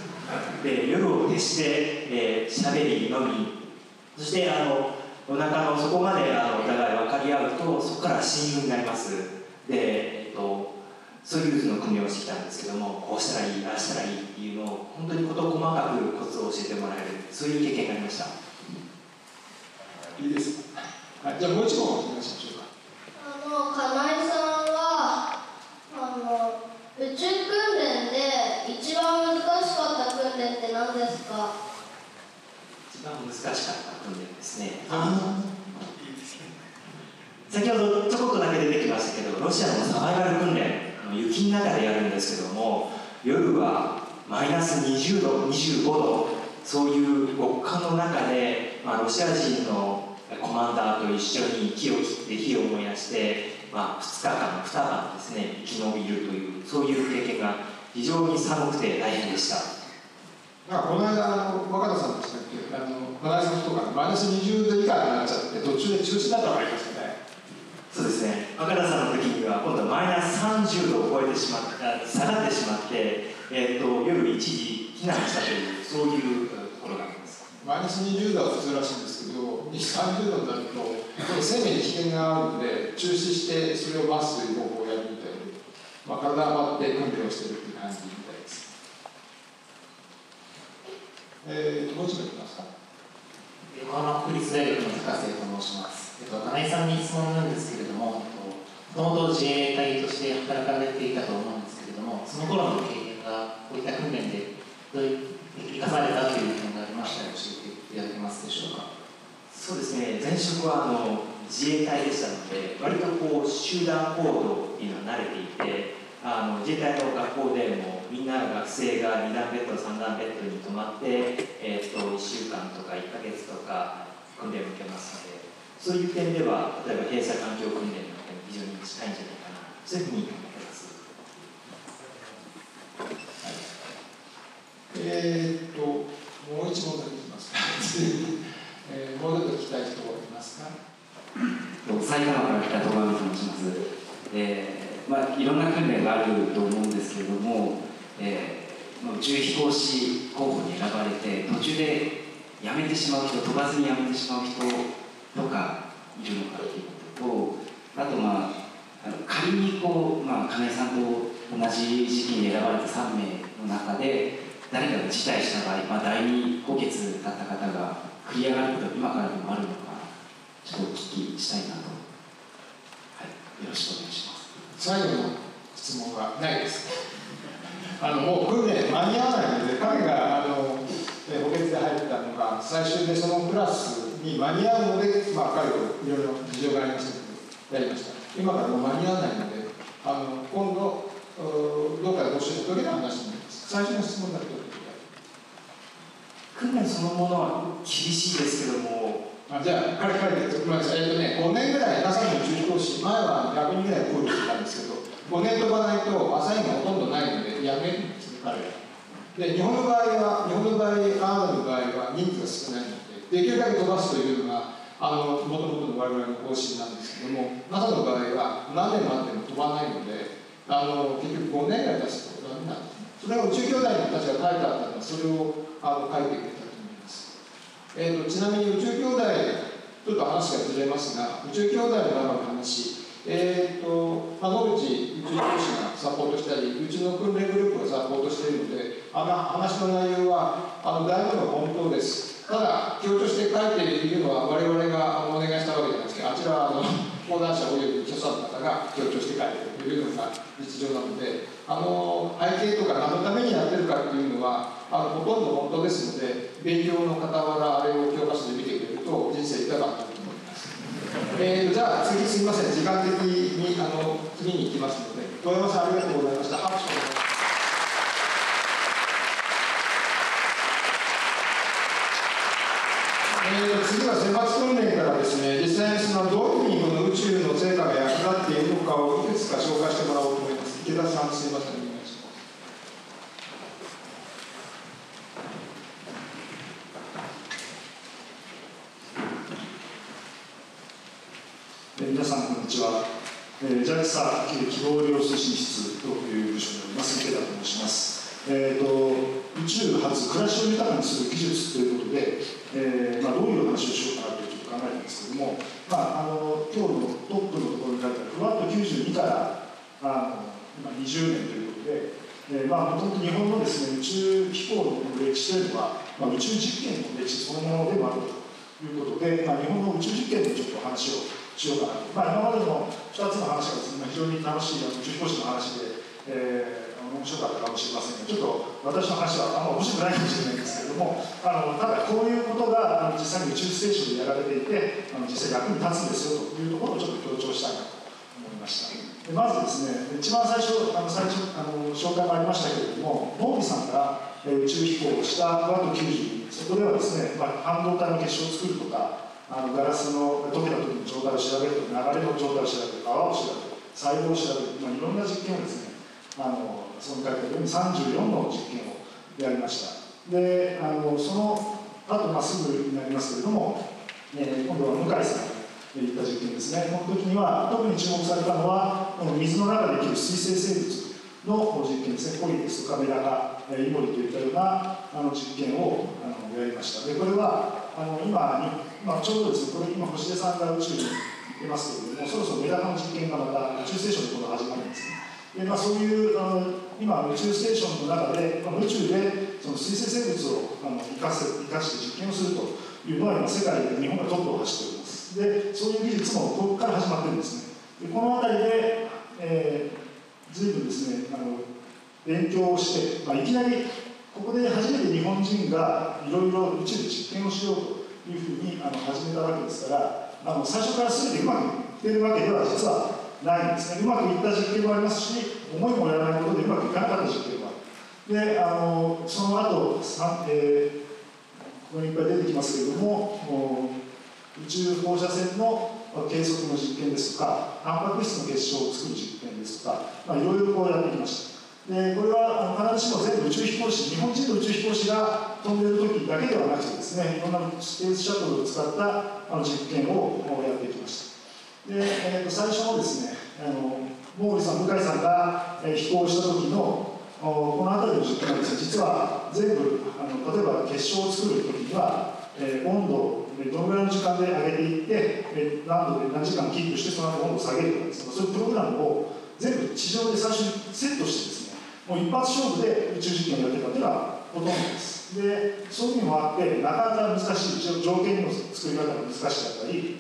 で夜を徹して、えー、喋り飲み。そしてあのお腹の底まであのお互い分かり合うとそこから親友になります。で、えっと、そういうふうの組みをしてきたんですけどもこうしたらいいああしたらいいっていうのを本当に事細かくコツを教えてもらえるそういう経験がありました。いいです。はい、じゃあもう一問お願いしましょうかあの金井さんはあの宇宙訓練で一番難しかった訓練って何ですか？一番難しかった訓練ですね。先ほどちょこっとだけ出てきましたけどロシアのサバイバル訓練雪の中でやるんですけども夜はマイナス20度25度そういう極寒の中で、まあ、ロシア人のコマンダーと一緒に木を切って火を燃やしてまあ、2日間2晩ですね生き延びるというそういう経験が非常に寒くて大変でした。なんかこの間あの若田さんでしたっけ？あの金井さんとかマイナス20度以下になっちゃって途中で中止だったのがありますよね。そうですね。若田さんの時には今度はマイナス30度を超えてしまった下がってしまって、えー、と夜一時避難したというそういうマイナス20度は普通らしいんですけど30度になると生命に危険があるので中止してそれを待つという方法をやるみたいで、まあ、体が張って訓練をしているという感じみたいです。えーと、もう一度いきますか。横浜国立大学の高瀬と申します。えっと、金井さんに質問なんですけれども、もともと自衛隊として働かれていたと思うんですけれども、その頃の経験がこういった訓練でどういう生かされたという点がありましたら教えていただけますでしょうか？そうですね前職はあの自衛隊でしたので割とこう集団行動っていうのは慣れていてあの自衛隊の学校でもみんな学生が2段ベッド3段ベッドに泊まって、えー、と1週間とか1ヶ月とか訓練を受けますのでそういう点では例えば閉鎖環境訓練なんかに非常に近いんじゃないかなそういうふうに思ってます。えー、っともう一問だけいきます。か、えー、もうちょっと聞きたい人はいますか？埼玉から来た戸上と申します、えーまあ、いろんな訓練があると思うんですけれども、えー、宇宙飛行士候補に選ばれて途中で辞めてしまう人飛ばずに辞めてしまう人とかいるのかということとあとまああの仮にこう、まあ、金井さんと同じ時期に選ばれた3名の中で誰かが辞退した場合、まあ、第二補欠だった方が繰り上がること今からでもあるのかちょっとお聞きしたいなと、はい、よろしくお願いします。最後の質問はないです。あのもう訓練間に合わないので、彼があのえ補欠で入ったのが、最終でそのクラスに間に合うので、まあ、彼といろいろ事情がありましたけど、やりました。今からもう間に合わないので、あの今度、どうかどうしようという話になります。最初の質問だけど。訓練そのものは厳しいですけども、あじゃあ、彼、彼、ごめんなさい、えっとね、5年ぐらい、NASA の宇宙飛行士、前は100人ぐらいプールしてたんですけど、5年飛ばないと、アサインがほとんどないので、やめるんですね、彼ら。で、日本の場合は、日本の場合、カナダの場合は人数が少ないので、できるだけ飛ばすというのが、あの、もともとの我々の方針なんですけども、NASA の場合は、何年待っても飛ばないので、あの、結局5年ぐらい出すとダメなんです。それは宇宙兄弟たちが書いてあったので、それをあの書いてくれたと思います。えーと、ちなみに宇宙兄弟、ちょっと話がずれますが、宇宙兄弟の中の話、えーとま、野口宇宙飛行士がサポートしたり、うちの訓練グループがサポートしているので、あの話の内容はあの大部分本当です。ただ、強調して書いているのは、我々がお願いしたわけじゃないですけど、あちらはあの講談社および著者の方が強調して書いているというのが実情なので、あの背景とか何のためにやってるかっていうのは、あのほとんど本当ですので、勉強の傍ら、あれを教科書で見てくれると、人生豊かになると思います。えー、じゃあ次すみません、時間的にあの次に行きますので、遠山さんありがとうございました。拍手をお願いします。えー、次は選抜訓練からですね、実際にそのどういうふうにこの宇宙の成果が役立っているのかをいくつか紹介してもらおうと思います。池田さん、すみません、皆さんこんにちは。JAXA 希望医療推進室という部署におります池田と申します。えーと、宇宙発暮らしを豊かにする技術ということで、えーまあ、どういう話をしようかなとちょっと考えたんですけども、まあ、あの今日のトップのところに書いてあるフワット92からあの今20年ということで、えーまあ、もともと日本のです、ね、宇宙飛行の歴史というのは、まあ、宇宙実験の歴史そのものでもあるということで、まあ、日本の宇宙実験のちょっと話をしようかなと、まあ、今までの2つの話が、非常に楽しい宇宙飛行士の話で、えー、面白かったかもしれませんが、ちょっと私の話はあんま面白くないかもしれないんですけれども、あのただこういうことがあの実際に宇宙ステーションでやられていて、あの実際役に立つんですよというところをちょっと強調したいなと思いました。でまずですね、一番最初、あの最初あの紹介もありましたけれども、ノービさんが、宇宙飛行をしたワート92、そこではですね、まあ、半導体の結晶を作るとか、あのガラスの溶けた時の状態を調べるとか、流れの状態を調べる、泡を調べる、細胞を調べる、まあ、いろんな実験をですね、あのその書いてあるように34の実験をやりました。であのそのあとまあすぐになりますけれども、えー今度は向井さんが言った実験ですね。この時には特に注目されたのはこの水の中で生きる水生生物の実験ですね。コイですとかメダカえイモリといったようなあの実験をあのやりました。でこれはあの今、まあ、ちょうどですねこれ今星出さんが宇宙に出ますけれどもそろそろメダカの実験がまた宇宙ステーションで今度始まるんですね。でまあ、そういうあの今宇宙ステーションの中で、まあ、宇宙でその水生生物をあの生かす生かして実験をするというのは今世界で日本がトップを走っております。でそういう技術もここから始まってるんですね。でこの辺りで、えー、随分ですねあの勉強をして、まあ、いきなりここで初めて日本人がいろいろ宇宙で実験をしようというふうにあの始めたわけですからあの最初から全てうまくいってるわけでは実はないんですね。うまくいった実験もありますし思いもやらないことでうまくいかなかった実験もある。であのその後さ、えーここにいっぱい出てきますけれども宇宙放射線の計測の実験ですとかタンパク質の結晶を作る実験ですとか、まあ、いろいろこうやってきました。でこれは必ずしも全部宇宙飛行士日本人の宇宙飛行士が飛んでる時だけではなくてですねいろんなスペースシャトルを使ったあの実験をやってきました。で、えー、と最初のですねあの毛利さん向井さんが、えー飛行した時のおこの辺りの実験はですね実は全部あの例えば結晶を作る時には、えー温度をどのぐらいの時間で上げていって、えー何度で何時間キープしてその後温度を下げるとかですねそういうプログラムを全部地上で最初にセットしてですねもう一発勝負で宇宙実験をやってたというのはほとんどです。でそういう意味もあってなかなか難しい条件の作り方が難しかったり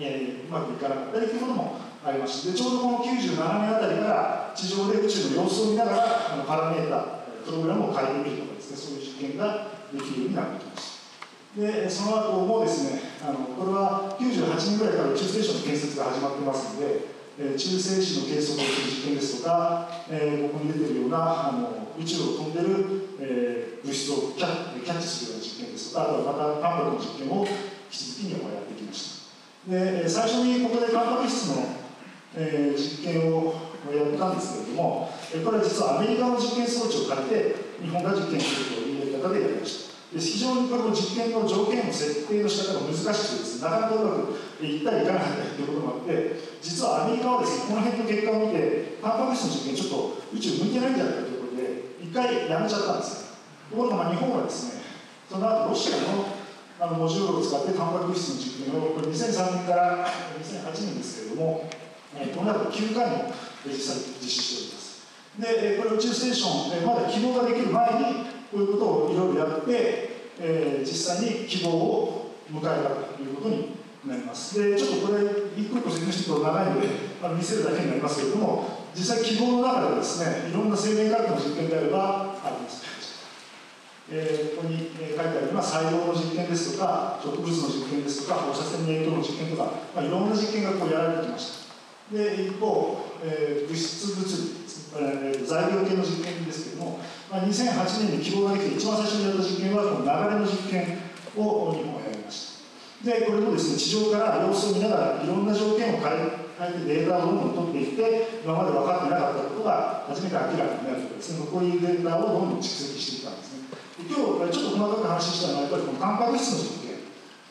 えーうまくいかなかった。りということもありましてでちょうどこの97年あたりから地上で宇宙の様子を見ながらあのパラメータプログラムを変えてみるとかですねそういう実験ができるようになってきました。でその後もですねあのこれは98年ぐらいから宇宙ステーションの建設が始まってますので、えー中性子の計測をする実験ですとか、えーここに出てるようなあの宇宙を飛んでる、えー物質をキャキャッチするような実験ですとかあとはまたタンパクの実験を引き続き日本はやってきました。で最初にここでタンパク質の、えー実験をやったんですけれども、これは実はアメリカの実験装置を借りて日本が実験するというやり方でやりました。で非常にこれも実験の条件の設定の仕方が難しくてですねなかなかうまくいったりいかなかったりということもあって実はアメリカはですねこの辺の結果を見てタンパク質の実験ちょっと宇宙向いてないんじゃないかということで一回やめちゃったんですねところが日本はですねその後ロシアのあのモジュールを使ってタンパク質の実験をこれ2003年から2008年ですけれども、えーこの後9回も実際実施しております。で、えーこれ宇宙ステーション、えーまだ起動ができる前にこういうことをいろいろやって、えー実際に希望を迎えたということになります。でちょっとこれ一個一個説明していくと長いのであの見せるだけになりますけれども実際希望の中でですねいろんな生命科学の実験であればあります。えーここに書いてあるような細胞の実験ですとか植物の実験ですとか放射線の影響の実験とか、まあ、いろんな実験がこうやられてきました。で一方、えー物質物理えー材料系の実験ですけども、まあ、2008年に希望ができて一番最初にやった実験はこの流れの実験を日本はやりました。でこれもですね地上から様子を見ながらいろんな条件を変えてデータをどんどん取っていって今まで分かってなかったことが初めて明らかになるとかですね。こういうデータをどんどん蓄積して今日ちょっと細かく話したのはやっぱりこのタンパク質の実験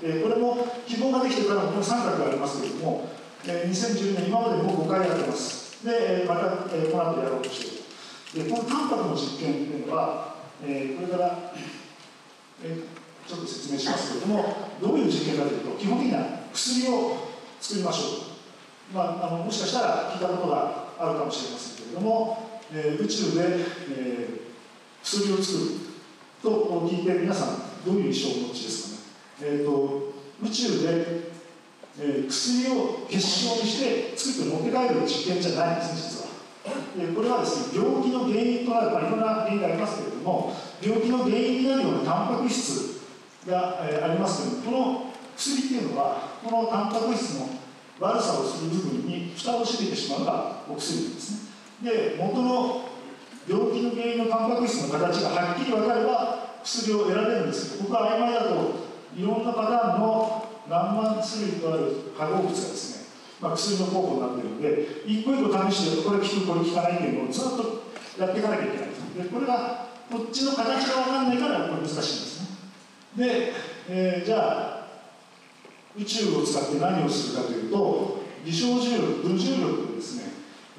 えーこれも希望ができてからもこの三角がありますけれども、えー2010年今までもう5回やってますで、また、えーこの後やろうとしている。でこのタンパクの実験というのは、えーこれから、えーちょっと説明しますけれどもどういう実験かというと基本的には薬を作りましょう。まあ、あのもしかしたら聞いたことがあるかもしれませんけれども、えー宇宙で、えー薬を作る。と聞いて皆さんどういう印象をお持ちですかね、えー、と宇宙で、えー薬を結晶にして作って持って帰る実験じゃないんですね実は。でこれはですね病気の原因となる、ま、いろんな原因がありますけれども病気の原因になるようなタンパク質が、えーありますけれどもこの薬っていうのはこのタンパク質の悪さをする部分に蓋を閉めてしまうのがお薬なんですね。で元の病気の原因のタンパク質の形がはっきり分かれば薬を選べるんですけどここが曖昧だと。いろんなパターンの何万種類とある化合物がですね、まあ、薬の候補になっているので一個一個試してこれ効くこれ効かないっていうのをずっとやっていかなきゃいけない。でこれがこっちの形が分かんないからこれ難しいんですね。で、えー、じゃあ宇宙を使って何をするかというと微小重力無重力ですね、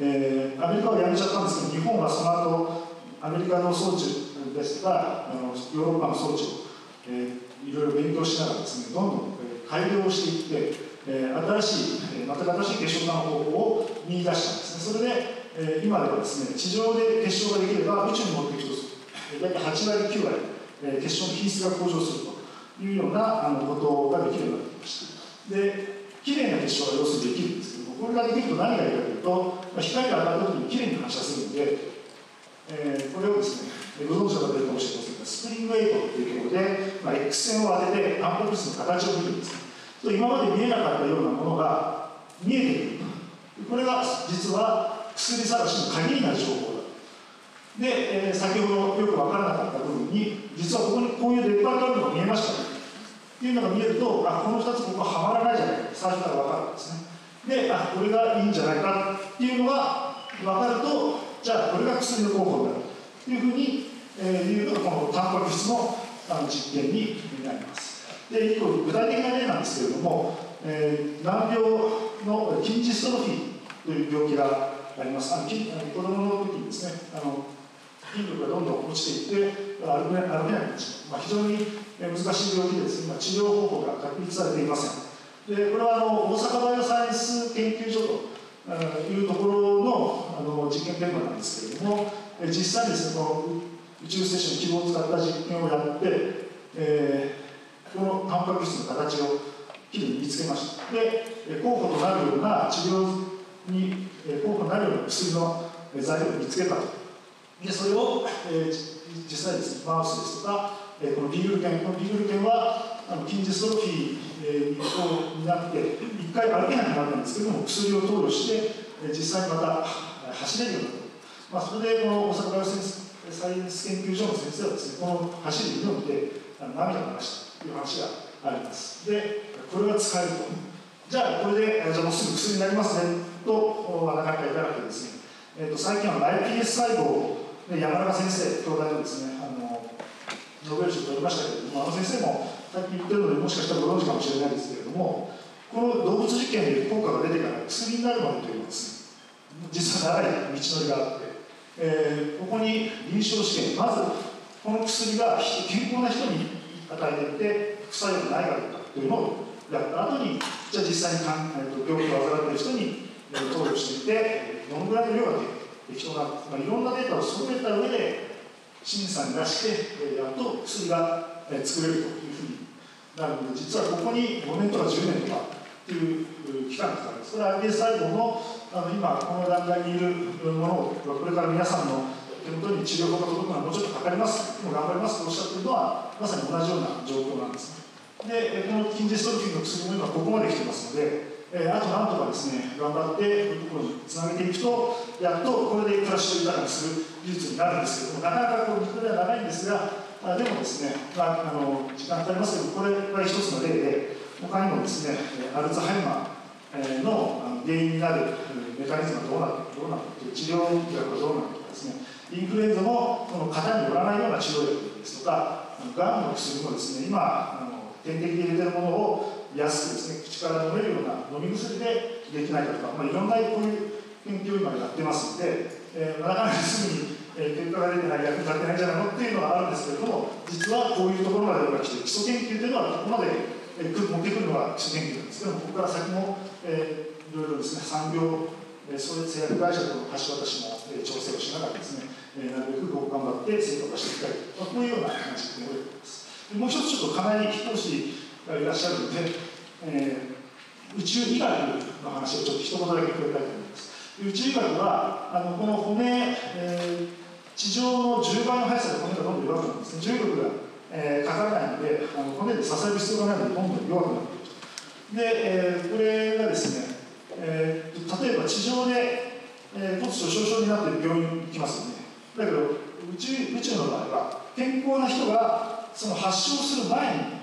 えー、アメリカはやめちゃったんですけど日本はその後アメリカの装置ですとかあのヨーロッパの装置を、えー、いろいろ勉強しながらですねどんどん改良していって、えー、新しい、えー、全く新しい結晶化の方法を見出したんですねそれで、えー、今ではですね地上で結晶ができれば宇宙に持っていくとする大体8割9割、えー、結晶の品質が向上するというようなあのことができるようになってきましたで綺麗な結晶が要するにできるんですけどもこれができると何がいいかというと光が当たった時に綺麗に反射するので、えー、これをですねご存知の方いるかもしれませんがスプリングエイトということで、まあ、X 線を当ててタンパク質の形を見るんです。ね今まで見えなかったようなものが見えてくる。これが実は薬探しの鍵になる情報だ。で、えー、先ほどよく分からなかった部分に実はここにこういう出っ張りがあるのが見えました。ねっていうのが見えるとあこの2つここはまらないじゃないか。最初から分かるんですね。であこれがいいんじゃないかっていうのが分かるとじゃあこれが薬の候補になるというふうに、えー、いうのがこのタンパク質のあの実験になります。で一個具体的な例なんですけれども、えー、難病の筋ジストロフィーという病気があります。あの筋子供の時にですねあの筋力がどんどん落ちていって歩けなくなってしまう、まあ、非常に難しい病気でです。ね、治療方法が確立されていません。でこれはあの大阪バイオサイエンス研究所というところのあの実験現場なんですけれども実際にですねこの宇宙ステーションの希望を使った実験をやって、えー、このタンパク質の形をきれいに見つけました。で候補となるような治療に候補になるような薬の材料を見つけたと。でそれを、えー、実際ですねマウスですとか、え、このビーグル犬。このビーグル犬はあの筋ジストロフィー、えー、になって一回歩けなくなったんですけども薬を投与して、実際にまた走れるようになった、まあ、それでこの大阪大学サイエンス研究所の先生はですねこの走る犬を見て涙を流したという話があります。でこれが使えると。じゃあこれでじゃあもうすぐ薬になりますねとなかなかいかなくてですね、えーと、最近は iPS 細胞で山中先生兄弟のですねあのノーベル賞を取りましたけれどもあの先生も最近言ってるのでもしかしたらご存知かもしれないですけれどもこの動物実験で効果が出てから薬になるまでというのはです実は長い道のりがあって、えー、ここに臨床試験まずこの薬が健康な人に与えていて副作用がないかどうかというのをやった後にじゃあ実際にかん、えー、病気を患っている人に、投与していてどのぐらいの量が適当な、まあ、いろんなデータを揃えた上で審査に出して、えー、やっと薬が、作れるというふうになるので実はここに5年とか10年とかっていう期間がかかるんですこれは iPS 細胞のあの今この段階にいるものをこれから皆さんの手元に治療法が届くのはもうちょっとかかります。でも頑張ります。とおっしゃってるのはまさに同じような状況なんです。ねで、この筋ジェストロフィーの薬も今ここまで来てますので、えー、あとなんとかですね、頑張ってこういうところにつなげていくと、やっとこれで暮らしを豊かにする技術になるんですけども、なかなかこう、これは長いんですが、あでもですね、まあ、あの時間かかりますけど、これは一つの例で、他にもですね、アルツハイマーの原因になるメカニズムがどうなってどうなって治療薬がどうなってとかですね、インフルエンザもこの型によらないような治療薬ですとか、がんの薬もですね、今あの、点滴で入れてるものを安くですね口から飲めるような飲み薬でできないかとか、まあ、いろんなこういう研究を今やってますので、えー、なかなかすぐに、えー、結果が出てない役に立ってないんじゃないのっていうのがあるんですけれども実はこういうところまでが来て基礎研究というのはここまで、えー、持ってくるのが基礎研究なんですけどもここから先も、えー、いろいろですね産業えー、そういう製薬会社との橋渡しも、えー、調整をしながらですね、えー、なるべく頑張って成果を出していきたいと、まあ、こういうような話を覚えています。もう一つちょっと課題飛行士がいらっしゃるので、えー、宇宙医学の話をちょっと一言だけ触れたいと思います。宇宙医学はあのこの骨、えー、地上の10倍の速さで骨がどんどん弱くなるんですね重力が、えー、かからないのであの骨で支える必要がないのでどんどん弱くなっていくで、えー、これがですね、えー、例えば地上で、えー、突如症になって病院に行きますよねだけど宇宙宇宙の場合は健康な人がその発症する前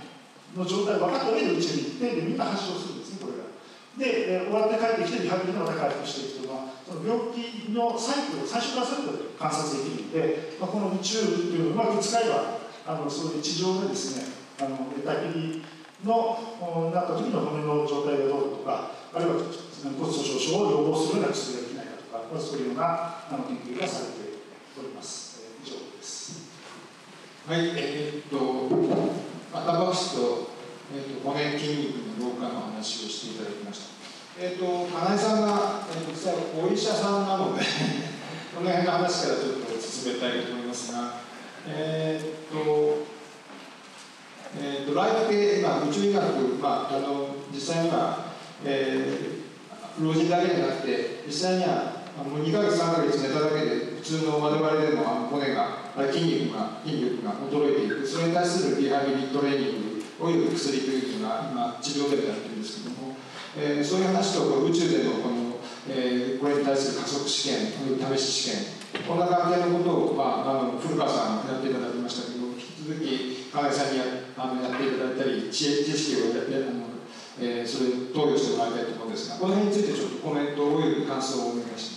の状態分かった上で宇宙に行ってでみんな発症するんですね。これがで、えー、終わって帰ってきてリハビリでまた回復していくというのはその病気のサイクル最初から最後で観察できるので、まあ、この宇宙というのをうまく使えばあのそういう地上でですねあの寝たきりのなった時の骨の状態がどうだとかあるいは骨粗しょう症を予防するような薬ができないかとか、まあ、そういうようなあの研究がされております。えー、以上です。はい、えー、っと、タンパク質と,、えー、っと骨筋肉の老化の話をしていただきました。えー、っと、金井さんが、えー、実はお医者さんなのでの辺の話からちょっと進めたいと思いますが、えー、っと、えーと、ライフ系、まあ、宇宙医学、まあ、あの実際には、えー、老人だけじゃなくて実際にはもう2ヶ月3ヶ月寝ただけで普通の我々でもあの骨が筋肉が筋力が衰えていく。それに対するリハビリトレーニングおよび薬というのが今治療でもやってるんですけども、えー、そういう話と宇宙でのこの、えー、これに対する加速試験試し試験こんな関係のことを、まあ、あの古川さんやっていただきましたけど引き続き金井さんにやあのやっていただいたり知恵知識をやあの、えー、それ投与してもらいたいと思うんですがこの辺についてちょっとコメントおよび感想をお願いします。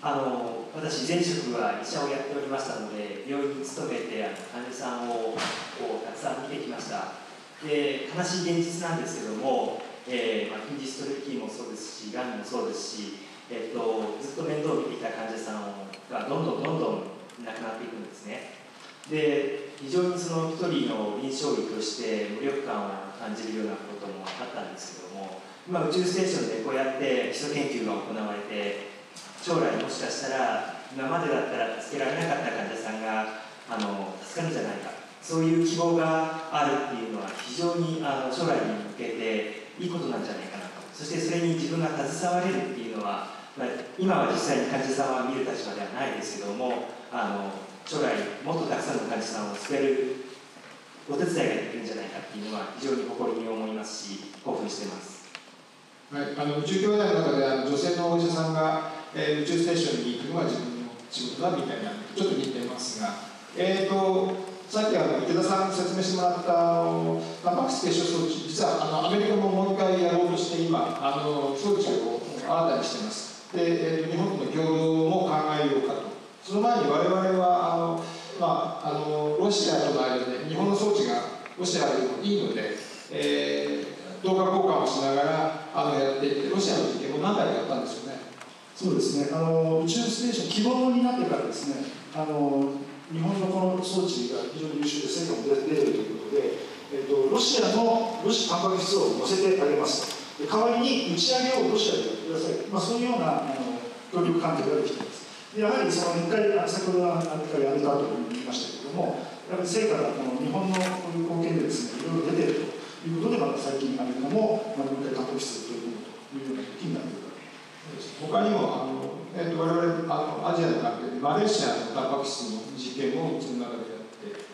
あの私前職は医者をやっておりましたので病院に勤めてあの患者さんをこうたくさん見てきました。で悲しい現実なんですけども、えーまあ、筋ジストレッキーもそうですしがんもそうですし、えーと、ずっと面倒を見ていた患者さんがどんどんどんどん亡くなっていくんですね。で非常にその一人の臨床医として無力感を感じるようなこともあったんですけども今宇宙ステーションでこうやって基礎研究が行われて将来もしかしたら今までだったら助けられなかった患者さんがあの助かるんじゃないか。そういう希望があるっていうのは非常にあの将来に向けていいことなんじゃないかなと。そしてそれに自分が携われるっていうのは、まあ、今は実際に患者さんは見る立場ではないですけどもあの将来もっとたくさんの患者さんを救えるお手伝いができるんじゃないかっていうのは非常に誇りに思いますし興奮してます。はい、あの宇宙兄弟の中であの女性のお医者さんが、えー、宇宙ステーションに行くのが自分の仕事だみたいなちょっと似てますが、えーと、さっきあの池田さんに説明してもらったあのタンパク質結晶装置実はあのアメリカももう一回やろうとして今あの装置を新たにしてます。で、えーと、日本との共同も考えようかと。その前に我々はあの、まあ、あのロシアとの間で日本の装置がロシアでもいいので、えー、動画交換をしながらあのやっていってロシアの実験も何回かやったんですよね。そうですね。あの宇宙ステーション希望になってからですねあの日本のこの装置が非常に優秀で成果も出ているということで、えっと、ロシアのロシアタンパク質を載せてあげます。代わりに打ち上げをロシアでやってください、まあ、そういうようなあの協力関係ができています。でやはりその一回先ほどアメリカやめたと言いましたけれどもやはり成果がこの日本のこういう貢献でですねいろいろ出ているということでまた最近アメリカもまあもう一回タンパク質を取り込むというような動きになっているわけです。他にもあの、えー、と我々あのアジアの関係でマレーシアのタンパク質の実験もその中でやって、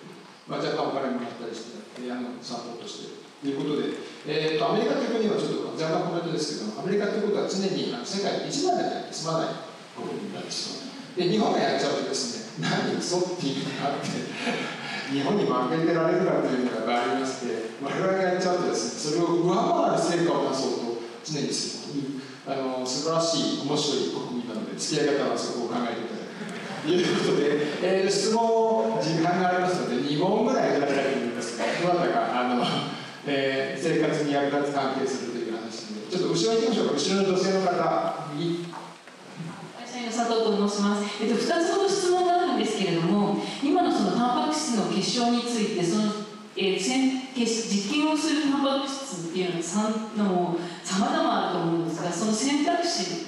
まあ、若干お金もらったりしてあのサポートしてるということで、えー、とアメリカという国はちょっと若干コメントですけどアメリカということは常に世界一番で済まない国になってしまう。で日本がやっちゃうとですね何嘘っていうのがあって日本に負けてられるかというのがありまして我々がやっちゃうとですねそれを上回る成果を出そうと常にするというあの素晴らしい面白い国民なので付き合い方はそこを考えていただくということで、えー、質問時間がありますので2問ぐらいいただきたいと思いますがどなたかあの、えー、生活に役立つ関係するという話でちょっと後ろに行きましょうか後ろの女性の方右佐藤と申します、えっと、2つほど質問があるんですけれども今のそのタンパク質の結晶についてその、えー、実験をするタンパク質っていうのはさまざまあると思うんですがその選択肢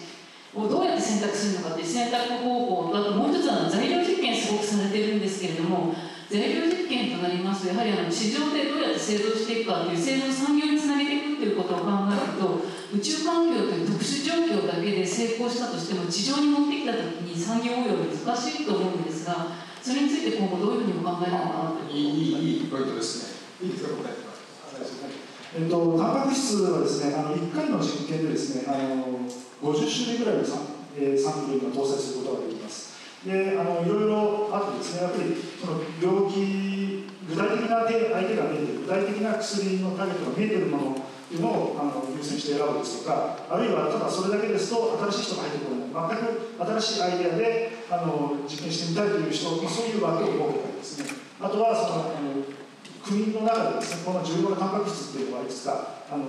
をどうやって選択するのかっていう選択方法とあともう一つは材料実験すごくされてるんですけれども材料実験となりますとやはりあの地上でどうやって製造していくかという製造産業につなげていくということを考えると宇宙環境という特殊状況だけで成功したとしても地上に持ってきた時に産業応用難しいと思うんですがそれについて今後どういうふうにお考えなのかなといいいいポイントですね。いいですか答ええっと、タンパク質はですねあの1回の実験でですねあの50種類ぐらいのサン,、えー、サンプルが搭載することができます。であのいろいろあってですねやっぱりその病気具体的な相手が見えてる具体的な薬のターゲットが見えてるもののをあの優先して選ぶですとかあるいはただそれだけですと新しい人が入ってこない。全く新しいアイデアであの実験してみたいという人、まあ、そういう枠を設けたりですね。あとはそのあの国の中でですねこの重要なタンパク質っていうのはいくつかあの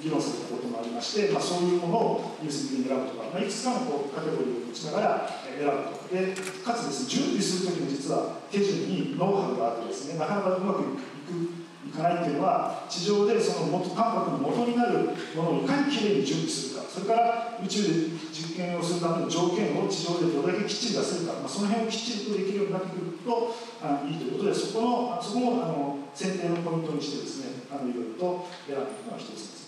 議論されたこともありまして、まあ、そういうものを優先的に選ぶとか、まあ、いくつかのこうカテゴリーを持ちながら選ぶとでかつですね準備するときに実は手順にノウハウがあってですねなかなかうまくいくいかないっていうのは地上でその元タンパクの元になるものをいかにきれいに準備するかそれから宇宙で実験をするための条件を地上でどれだけきっちり出せるか、まあ、その辺をきっちりとできるようになってくるとあいいということでそこのそこもあの選定のポイントにしてですねあのいろいろと選ぶのが一つです。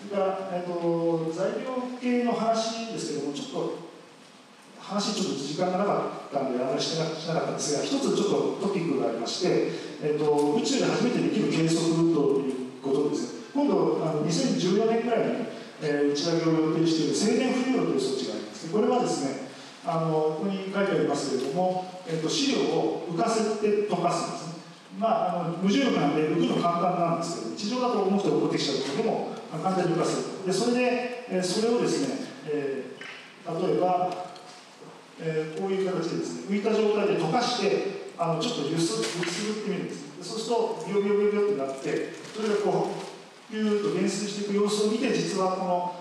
それから、えーと、材料系の話ですけどもちょっと話ちょっと時間がなかったんであまりしなしなかったんですが一つちょっとトピックがありまして、えーと、宇宙で初めてできる計測ということです。今度あの2014年ぐらいに、えー、打ち上げを予定している静電浮遊という装置があります。これはですねあのここに書いてありますけれども、えーと、資料を浮かせて溶かすんですね。まあ、あの無重力なんで浮くの簡単なんですけど地上だと重くて起こってきちゃうことも簡単に浮かせる。でそれで、えー、それをですね、えー、例えばえー、こういう形でですね浮いた状態で溶かしてあのちょっとゆすゆすってみるんです。そうするとビヨビヨビヨビヨってなってそれがこうピューッと減衰していく様子を見て実はこの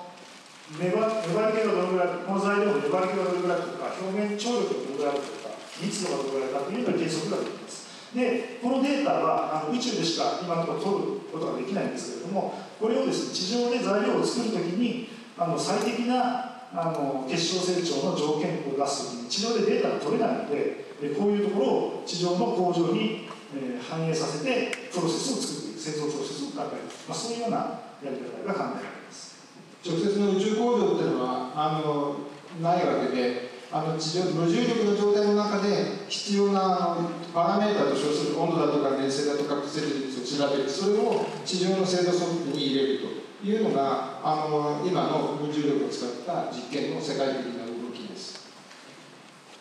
粘粘り気がどのぐらいこの材料の粘り気がどのぐらいとか表面張力がどのぐらいとか密度がどのぐらいかというのを計測ができますでこのデータはあの宇宙でしか今のところ取ることができないんですけれどもこれをですね地上で材料を作るときにあの最適なあの結晶成長の条件を出す地上でデータが取れないのでこういうところを地上の工場に、え反映させてプロセスを作っていく製造プロセスを考える、まあ、そういうようなやり方が考えられます。直接の宇宙工場っていうのはあのないわけであの地上無重力の状態の中で必要なあのパラメータと称する温度だとか粘性だとか屈折率を調べるそれを地上の制度ソフトに入れると。いうのがあの今の無重力を使った実験の世界的な動きです。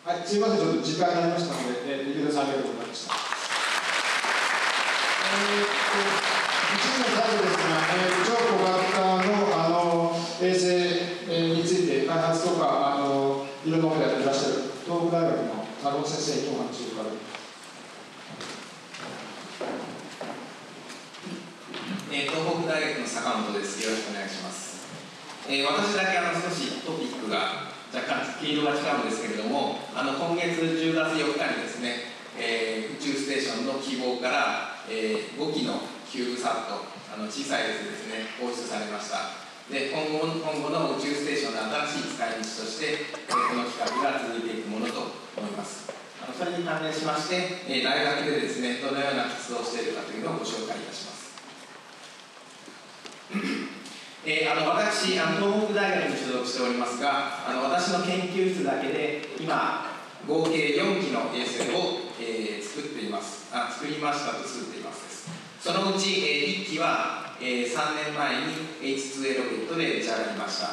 はい、すいません、ちょっと時間になりましたので、えー、池田さんありがとうございました。えー、一部の最後ですね、えー、超小型のあの衛星、えー、について開発とかあのいろんなことやっていらっしゃる東北大学の佐野先生にお話を伺います。えー、東北大学の坂本です。よろしくお願いします。えー、私だけあの少しトピックが若干黄色が違うんですけれども、あの今月10月4日にですね、えー、宇宙ステーションの希望から、えー、5機のキューブサット、あの小さい列ですね、放出されました。で今後今後の宇宙ステーションの新しい使い道として、え、この企画が続いていくものと思います。あのそれに関連しまして、え、大学でですね、どのような活動をしているかというのをご紹介いたします。えー、あの私あの東北大学に所属しておりますがあの私の研究室だけで今合計4機の衛星を、えー、作っています。あ作りましたと作っていますそのうち、えー、1機は、えー、3年前に H2A ロケットで打ち上がりました。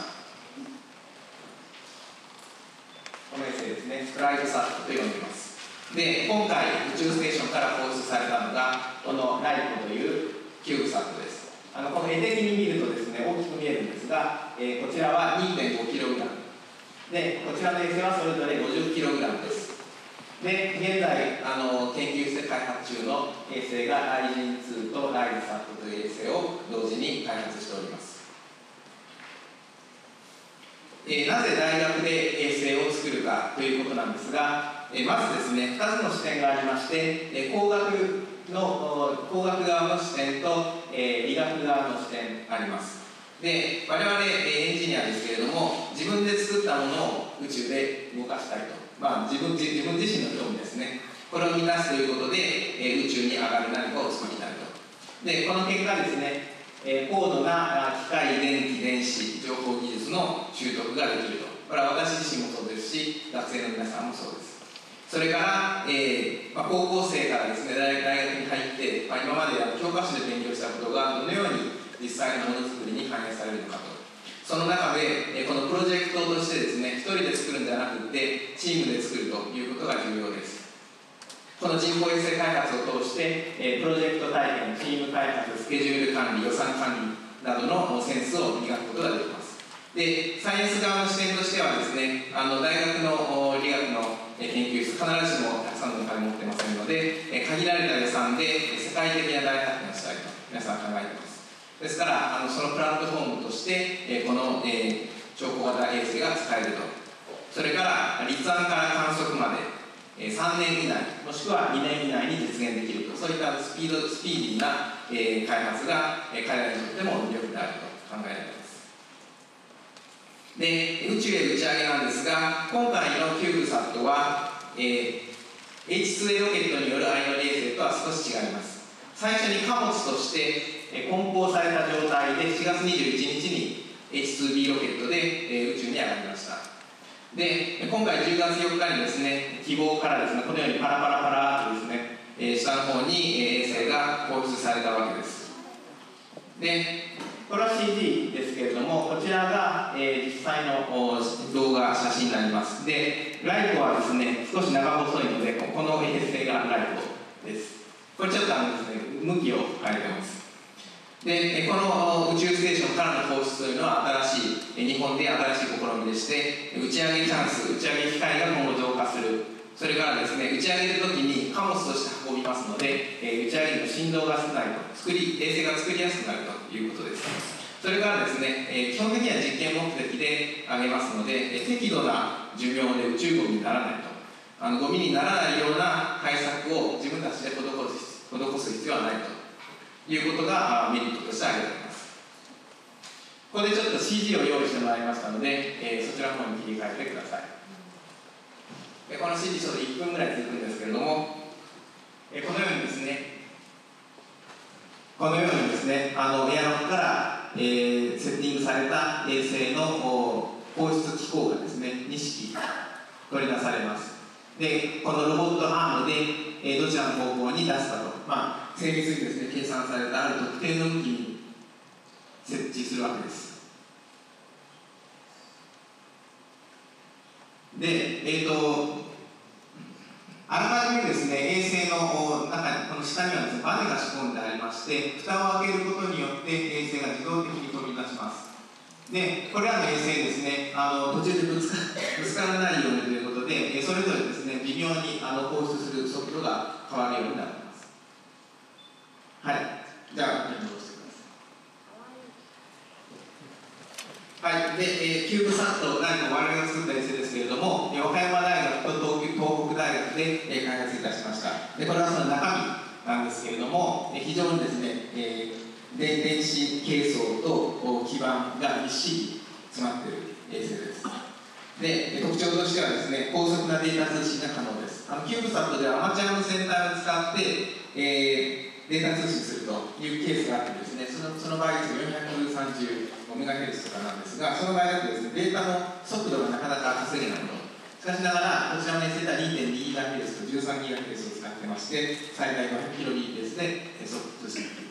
この衛星ですね。スプライトサットと呼んでいます。で今回宇宙ステーションから放出されたのがこのライコというキューブサットです。あのこの絵的に見るとですね大きく見えるんですが、えー、こちらは 2.5kg でこちらの衛星はそれぞれ 50kg です。で現在あの研究して開発中の衛星がライジン2とライズサットという衛星を同時に開発しております。えー、なぜ大学で衛星を作るかということなんですが、えー、まずですね2つの視点がありまして、えー、工学の工学側の視点と、えー、理学側の視点あります。で我々、え、エンジニアですけれども自分で作ったものを宇宙で動かしたりと、まあ、自分自分自身の興味ですね。これを満たすということで、えー、宇宙に上がる何かを作りたいと。でこの結果ですねえー、高度な機械電気電子情報技術の習得ができると。これは私自身もそうですし学生の皆さんもそうです。それから、えーまあ、高校生からですね大学に入って、まあ、今まで教科書で勉強したことがどのように実際のものづくりに反映されるのかとその中で、えー、このプロジェクトとしてですね一人で作るんではなくてチームで作るということが重要ですこの人工衛星開発を通して、えー、プロジェクト体験、チーム開発、スケジュール管理、予算管理などのセンスを磨くことができます。でサイエンス側の視点としてはですねあの大学の理学の研究室必ずしもたくさんのお金持ってませんので限られた予算で世界的な大発見をしたいと皆さん考えています。ですからあのそのプラットフォームとしてこの、超小型衛星が使えると。それから立案から観測まで3年以内もしくは2年以内に実現できると。そういったスピードスピーディーな、開発が、彼らにとっても魅力であると考えられます。で宇宙へ打ち上げなんですが今回のキューブサットは、えー、H2A ロケットによる相乗り衛星とは少し違います。最初に貨物としてえ梱包された状態で4月21日に H2B ロケットで、えー、宇宙に上がりました。で今回10月4日にですね希望からですねこのようにパラパラパラとですね、えー、下の方に、衛星が放出されたわけです。でこれは CG ですけれどもこちらが、えー、実際の動画写真になります。でライトはですね少し長細いのでこの衛星がライトです。これちょっとあのですね向きを変えてます。でこの宇宙ステーションからの放出というのは新しい日本で新しい試みでして打ち上げチャンス打ち上げ機会が今後増加する。それからですね打ち上げる時に貨物として運びますので、え打ち上げの振動が少ないと作り衛星が作りやすくなると。いうことです。それからですね、え基本的には実験目的であげますので、え適度な寿命で宇宙ゴミにならないと。あのゴミにならないような対策を自分たちで施す施す必要はないと。いうことがメリットとして挙げられます。ここでちょっと CG を用意してもらいましたので、えー、そちらの方に切り替えてください。でこの CG ちょっと1分ぐらい続くんですけれども、えー、このようにですねこのようにですねあのエアロックから、えー、セッティングされた衛星の放出機構がですね2式取り出されます。でこのロボットアームで、えー、どちらの方向に出すかと、まあ、精密にですね計算されたある特定の向きに設置するわけです。でえっ、ー、とあらかじめですね衛星の中にこの下にはですねバネが仕込んでありまして蓋を開けることによって衛星が自動的に飛び出します。でこれらの衛星ですねあの途中でぶつか ぶつからないようにということでそれぞれですね微妙にあの放出する速度が変わるようになっています。はい。じゃあ戻してくださいはい。で、えー、キューブサット何か我々が作った衛星ですけれども和歌山大学と東北大学で、えー、開発いたしました。でこれはその中身なんですけれども、えー、非常にですね、えーで電子系層と基板が一式詰まっている衛星です。で特徴としてはですね高速なデータ通信が可能です。あのキューブサットではアマチュアの先端を使って、えー、データ通信するというケースがあってですねそのその場合メガヘルツとかなんですがその場合だとですねデータの速度がなかなか稼げないとしかしながらこちらの衛星では2.2ギガヘルツと13ギガヘルツを使ってまして最大500キロビートで速度通信できる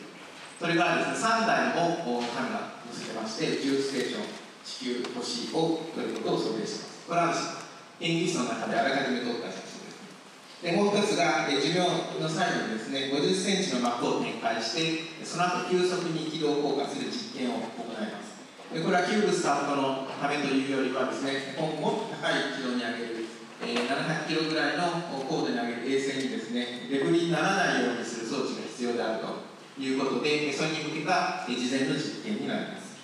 それからですね、3台もカメラ載せてまして、宇宙ステーション、地球、星を撮ることを想定しています。これは演技室の中であらかじめ撮った写真です。でもう一つが、え寿命の最後にですね、50センチの膜を展開して、その後急速に軌道降下する実験を行います。でこれはキューブスタートのためというよりはですね、今後もっと高い軌道に上げる、えー、700キロぐらいの高度に上げる衛星にですね、デブリにならないようにする装置が必要であると。いうことで、それに向けた事前の実験になります。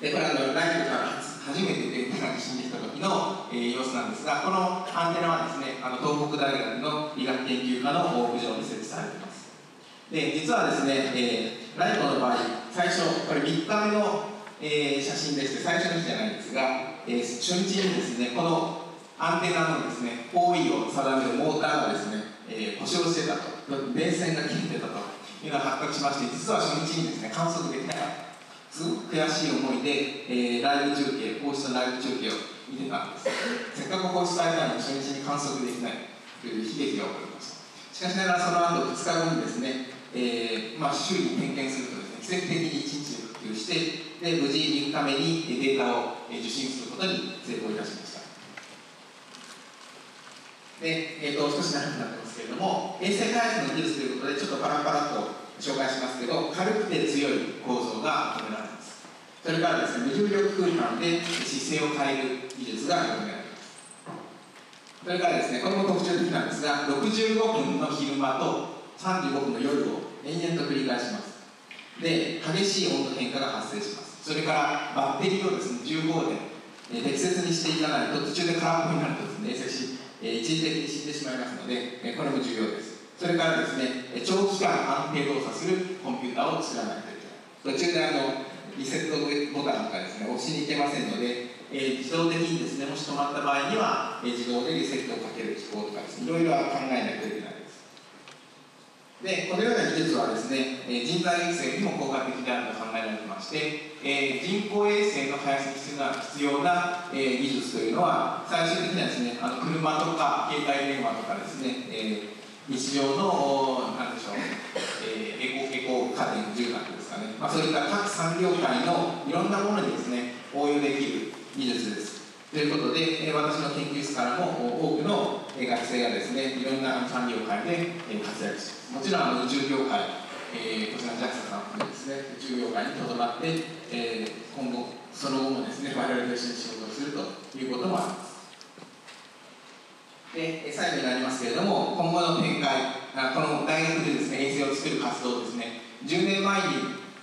で、これはあのライトから初めてデータが地震できた時の、えー、様子なんですが、このアンテナはですね、あの東北大学の理学研究科の屋上に設置されています。で、実はですね、えー、ライトの場合、最初、これ3日目の、えー、写真でして、最初の日じゃないんですが、えー、初日にですね、このアンテナのですね、方位を定めるモーターがですね、えー、故障してたと、電線が切れてたというのが発覚しまして、実は初日にですね、観測できなかった。すごく悔しい思いで、えー、ライブ中継、放出のライブ中継を見てたんです。せっかく放出されたのに初日に観測できないという悲劇が起こりました。しかしながらその後2日後にですね、えーまあ、周囲に点検するとですね、奇跡的に1日復旧して、で無事3日目にデータを受信することに成功いたしました。で、えーと、少し長くなってますけれども衛星開発の技術ということでちょっとパラパラと紹介しますけど軽くて強い構造が求められますそれからですね無重力空間で姿勢を変える技術が求められますそれからですねこれも特徴的なんですが65分の昼間と35分の夜を延々と繰り返します。で激しい温度変化が発生します。それからバッテリーをですね15でえ適切にしていかないと途中で空っぽになるとですね衛星し、一時的に死んでしまいますので、えこれも重要です。それからですね長期間安定動作するコンピューターを作らないといけない途中であのリセットボタンとかですね押しにいけませんので、え自動的にですねもし止まった場合には、え自動でリセットをかける機構とかですねいろいろ考えないといけない。でこのような技術はですね、え人材育成にも効果的であると考えられてまして、え人工衛星の開発に必要な必要な、え技術というのは最終的にはですねあの車とか携帯電話とかですね、え日常の何でしょう、えエコエコ家電住宅ですかね、まあ、そういった各産業界のいろんなものにですね応用できる技術です。ということで、え私の研究室からも多くの学生がですねいろんな産業界で活躍しもちろんあの宇宙業界、えー、こちらの JAXA さんもですね宇宙業界にとどまって、えー、今後その後もですね我々と一緒に仕事をするということもあります。で最後になりますけれども今後の展開この大学でですね衛星を作る活動ですね10年前に、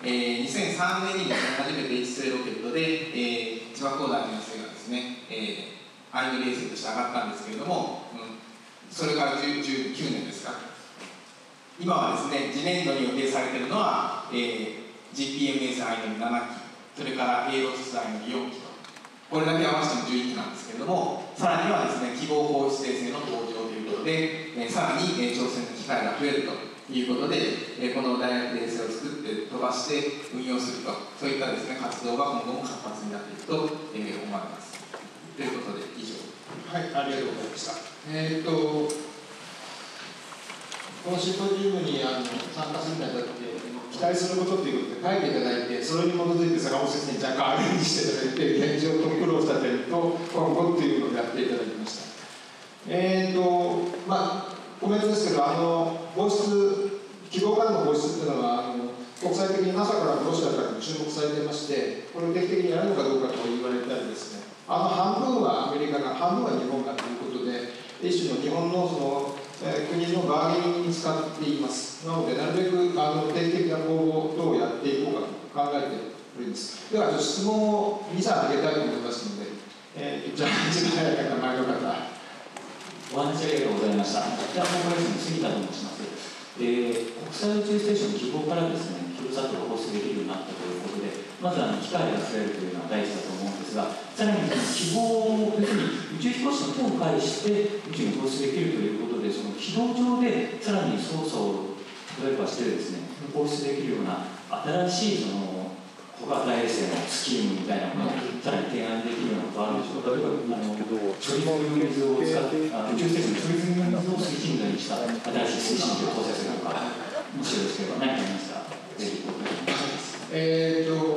えー、2003年にですね初めて H2 ロケットで、えー、千葉工大の衛星がですね、えー、アイヌ衛星として上がったんですけれども、うん、それから19年ですか。今はですね次年度に予定されているのは、えー、GPMS アイヌ7機それから A ロスアイヌ4機とこれだけ合わせても11機なんですけれどもさらにはですね希望放出衛星の登場ということで、えー、さらに、えー、挑戦の機会が増えるということで、えー、この大学で衛星を作って飛ばして運用するとそういったですね活動が今後も活発になっていくと、えー、思われます。ということではいありがとうございました。えっ、とこのシンポジウムにあの参加するにあたって期待することということで書いていただいてそれに基づいて坂本先生に若干アレンジしていただいて現状と苦労した点と今後っていうのをやっていただきました。えっ、とまあコメントですけどあの放出希望からの放出っていうのはあの国際的に NASA からもロシアからも注目されてましてこれを定期的にやるのかどうかと言われたりですねあの半分はアメリカが半分は日本がということで一種の日本のそのえー、国のバーゲンに使っています。なのでなるべくあの定期的な公募等をやっていこうかと考えております。では質問を2、3挙げたいと思いますので、えー、じゃあ一番早い方前の方。お話ありがとうございました。北本村の杉田と申します。えー、国際宇宙ステーション希望からですね、ヒロサットが放出できるようになったということで、まずあの機械が増えるというのは大事だと思うんですが、さらに希望を別に宇宙飛行士の手を介して宇宙に放出できるということで、その軌道上でさらに操作を例えばしてですね、放出できるような新しいその小型衛星のスキームみたいなものをさらに提案できるようなことあるんでしょうか。例えばあの処理水を使ってあ宇宙ステーションの処理水を推進度にした新しい推進機を搭載するのか、もしよろしければ何かありましたら、ぜひお願いします。えーと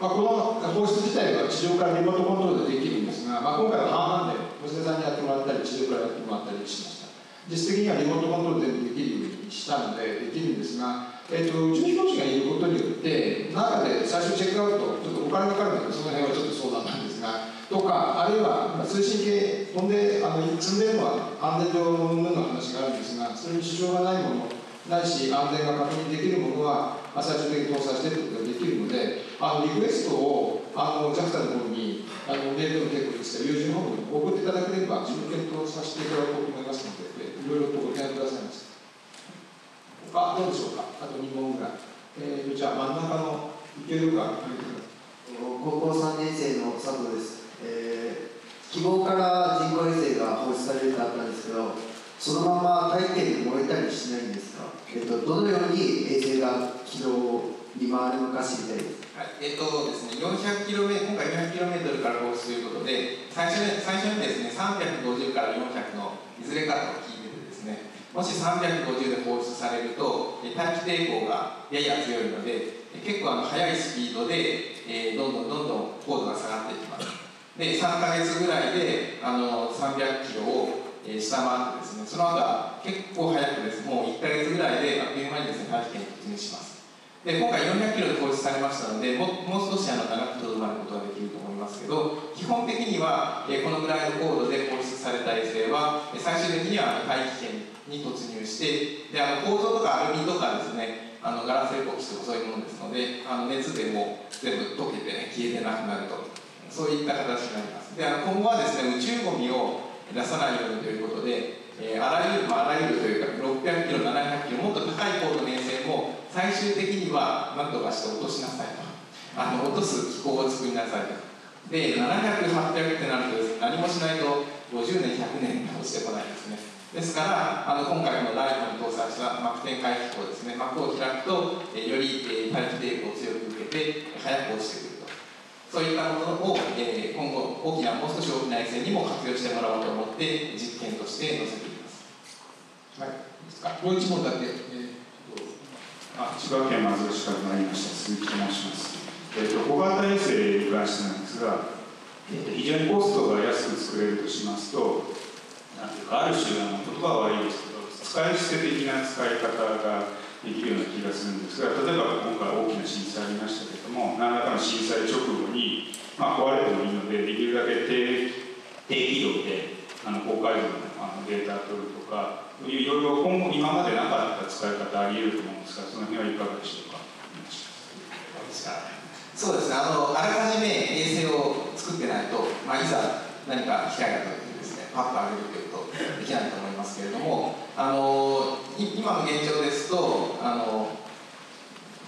まあ、この放出自体は地上からリモートコントロールでできるんですが、まあ、今回は半々で娘さんにやってもらったり地上からやってもらったりしました。実質的にはリモートコントロール全部できるようにしたのでできるんですが、えー、と宇宙飛行士がいることによって中で最初チェックアウトちょっとお金かかるのでその辺はちょっと相談なんですがとかあるいは通信系飛んであの積んでるのは安全上のの話があるんですがそれに支障がないものないし安全が確認できるものは最終的に搭載していくことができるのであのリクエストをあの JAXA の方にあのメールでも結構ですが友人の方に送っていただければ自分検討させていただこうと思いますのでいろいろとご提案くださいませあどうでしょうか？あと2問ぐらい、えー、じゃあ真ん中のいけるか高校3年生の佐藤です、えー、希望から人工衛星が放出されるとあったんですけどそのまま大気圏で燃えたりしないんですか、えっと、どのように衛星が軌道に回るのか知りたいです。はい、えっ、とですね、400キロメ今回400キロメートルから放出ということで、最初に最初にですね、350から400のいずれかと聞いててですね、もし350で放出されると、大気抵抗がやや強いので、結構あの速いスピードで、えー、どんどんどんどん高度が下がっていきます。で、3ヶ月ぐらいであの300キロを、下回ってですね、その後は結構早くです、もう1ヶ月ぐらいであっという間にですね、大気圏に突入します。で今回400キロで放出されましたのでももう少しあの長くとどまることができると思いますけど基本的には、えこのぐらいの高度で放出された衛星は最終的には大気圏に突入してであの構造とかアルミとかですねあのガラスエポキシとかそういうものですのであの熱でも全部溶けて、ね消えてなくなると。そういった形になります。であの今後はですね宇宙ゴミを出さないようにということでえー、あらゆる、まあ、あらゆるというか600キロ700キロもっと高い高度の衛星も最終的には何とかして落としなさいと。あの落とす機構を作りなさいと。で700800ってなると何もしないと50年100年落ちてこないですね。ですからあの今回のライトに搭載した膜展開機構ですね膜を開くと、えー、より、えー、パイプテープを強く受けて早く落ちてくると。そういったものを、えー、今後大きなもう少し大きな衛星にも活用してもらおうと思って実験として載せています。はい、もう一問だけ。えー、あ千葉県松戸市から参りました鈴木と申します。え、ー、と小型衛星に関してなんですが、えーと、非常にコストが安く作れるとしますと、なんていうかある種あの言葉は悪いですけど、使い捨て的な使い方ができるような気がするんですが、例えば今回大きな震災ありましたけれども、何らかの震災直後に、まあ、壊れてもいいので、できるだけ低低軌道であの高解像のあのデータを取るとか、いろいろ今後今までなかった使い方あり得ると思うんですがその辺はいかがでしょうか？そうですね。あのあらかじめ衛星を作ってないと、まあ、いざ何か機会があった時にですねパッと上げるということできないと思いますけれどもあの今の現状ですとあの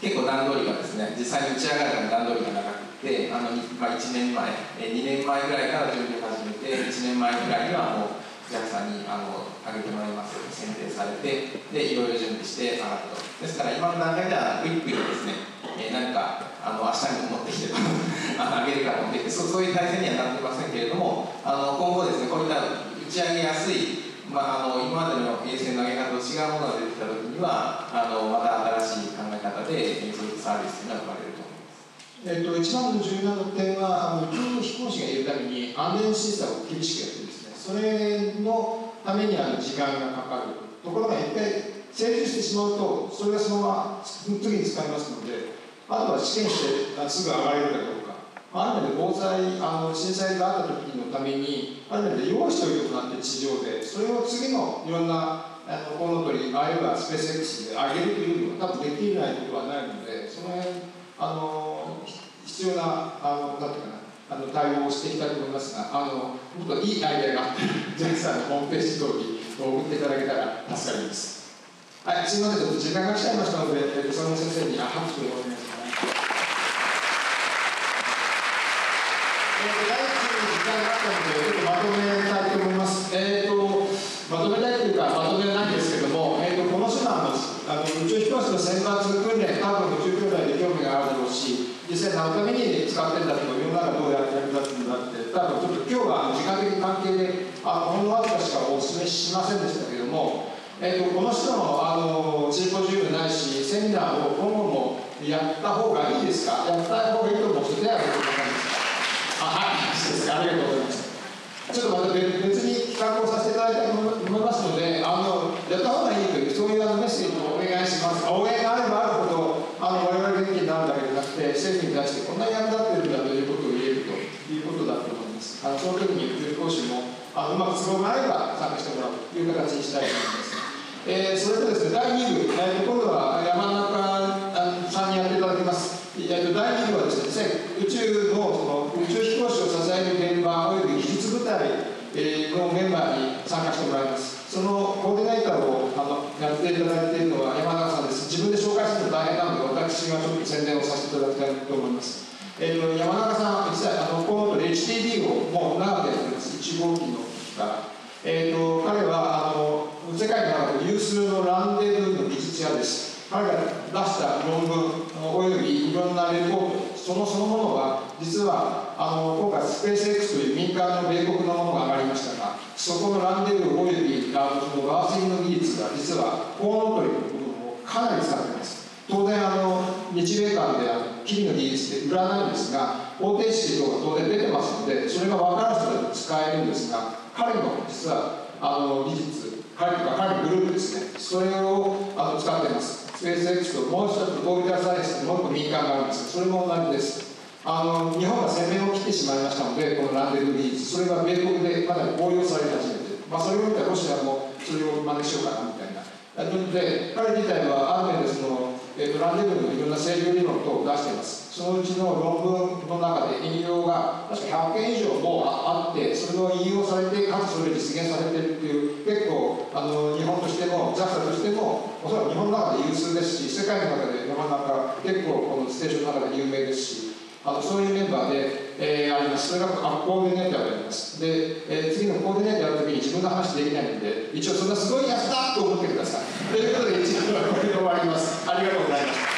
結構段取りがですね実際に打ち上がる段取りが長くてあの、まあ、1年前2年前ぐらいから準備を始めて1年前ぐらいにはもう JAXA にあの上げてもらいます。ように選定されてでいろいろ準備して上がると。ですから今の段階ではクイックにですね、えー、何かあの明日に持ってきて あ上げるか持ってきてそそういう体制にはなってませんけれどもあの今後ですねこういった打ち上げやすいまあ、あの今までの衛星の上げ方と違うものが出てきたときにはあのまた新しい考え方でそういったサービスというのは生まれると思います。えっと、一番の重要な点はあの宇宙飛行士がいるために安全審査を厳しくやってですねそれのためにあの時間がかかる。ところが一回成立してしまうとそれがそのまま次に使いますのであとは試験してすぐ上がれるかどうかある意味で防災あの震災があった時のためにある意味で用意しておいてもらって地上でそれを次のいろんなあのコウノトリあるいはスペース X で上げるというのは多分できないことはないのでその辺あの必要なあのなんていうかなあの対応をしていきたいと思いますが、あのもっといいアイデアがあったら、JAXA のホームページ等に送っていただけたら助かります。はい、すみません、ちょっと時間が来ちゃいましたので、草野先生に拍手をお願いします。えー、第一に時間があったので、ちょっとまとめたいと思います。えーと、まとめたいというか、まとめないんですけども、えーと、この手段のあの宇宙飛行士の選抜訓練、多分宇宙兄弟で興味があるだろうし、実際何のために使ってんだとか世の中どうやって役立つんだって多分ちょっと今日は時間的関係であのほんのわずかしかお勧めしませんでしたけども、えーと、この人のあのシンポジウムないしセミナーを今後もやった方がいいですか？やった方がいいと思う人手挙げてくださいあはいです。ありがとうございます。ちょっとまた別に企画をさせていただきたいと思いますのであのやった方がいいというそういうあのメッセージをお願いします。応援があればあるほどあの我々元気になるだけじゃなくて政府に対してこんなに役立ってあのその時に宇宙講師もあうまく都合があれば参加してもらうという形にしたいと思いますえー、それとですね、第2部、えー、今度は山中さんにやっていただきます。えー、と第2部はですね、宇宙のその宇宙飛行士を支える現場および技術部隊、のメンバーに参加してもらいます。そのコーディネーターをあのやっていただいているのは山中さんです自分で紹介するの大変なので私がちょっと宣伝をさせていただきたいと思います、えーと、山中さん実はあのこの HTD をもう長くやってます。1号機の時から、えーと、彼はあの世界の中で有数のランデブーの技術者です。彼が出した論文およびいろんなレポートそのそのものは実はあの今回スペース X という民間の米国のものが上がりましたがそこのランデブーおよびあのそのガーシングの技術が実はコウノトリの部分をかなり使っています。当然あの日米間であのキリの技術って売らないんですが方程式等が当然出てますのでそれが分かる人だと使えるんですが彼の実はあの技術彼とか彼のグループですね。それをあの使ってます。スペース X ともう一つオータルサイエンスともう一個民間があるんです。がそれも同じです。あの日本が先面を切ってしまいましたのでこのランデブ技術それが米国でかなり応用され始めて、まあ、それを見たロシアもそれを真似しようかなみたいな。ので彼自体はある面でその、えー、とランデブーのいろんな制御理論等を出しています。そのうちの論文の中で引用が確か100件以上もあってそれを引用されてかつそれを実現されてるっていう結構あの日本としても JAXA としてもおそらく日本の中で有数ですし世界の中でなかなか結構このステーションの中で有名ですしあのそういうメンバーで、えー、ありますそれがあコーディネーターであります。で、えー、次のコーディネーターの時に自分の話できないので一応そんなすごいやつだと思ってください。ということで一応これで終わります。ありがとうございました。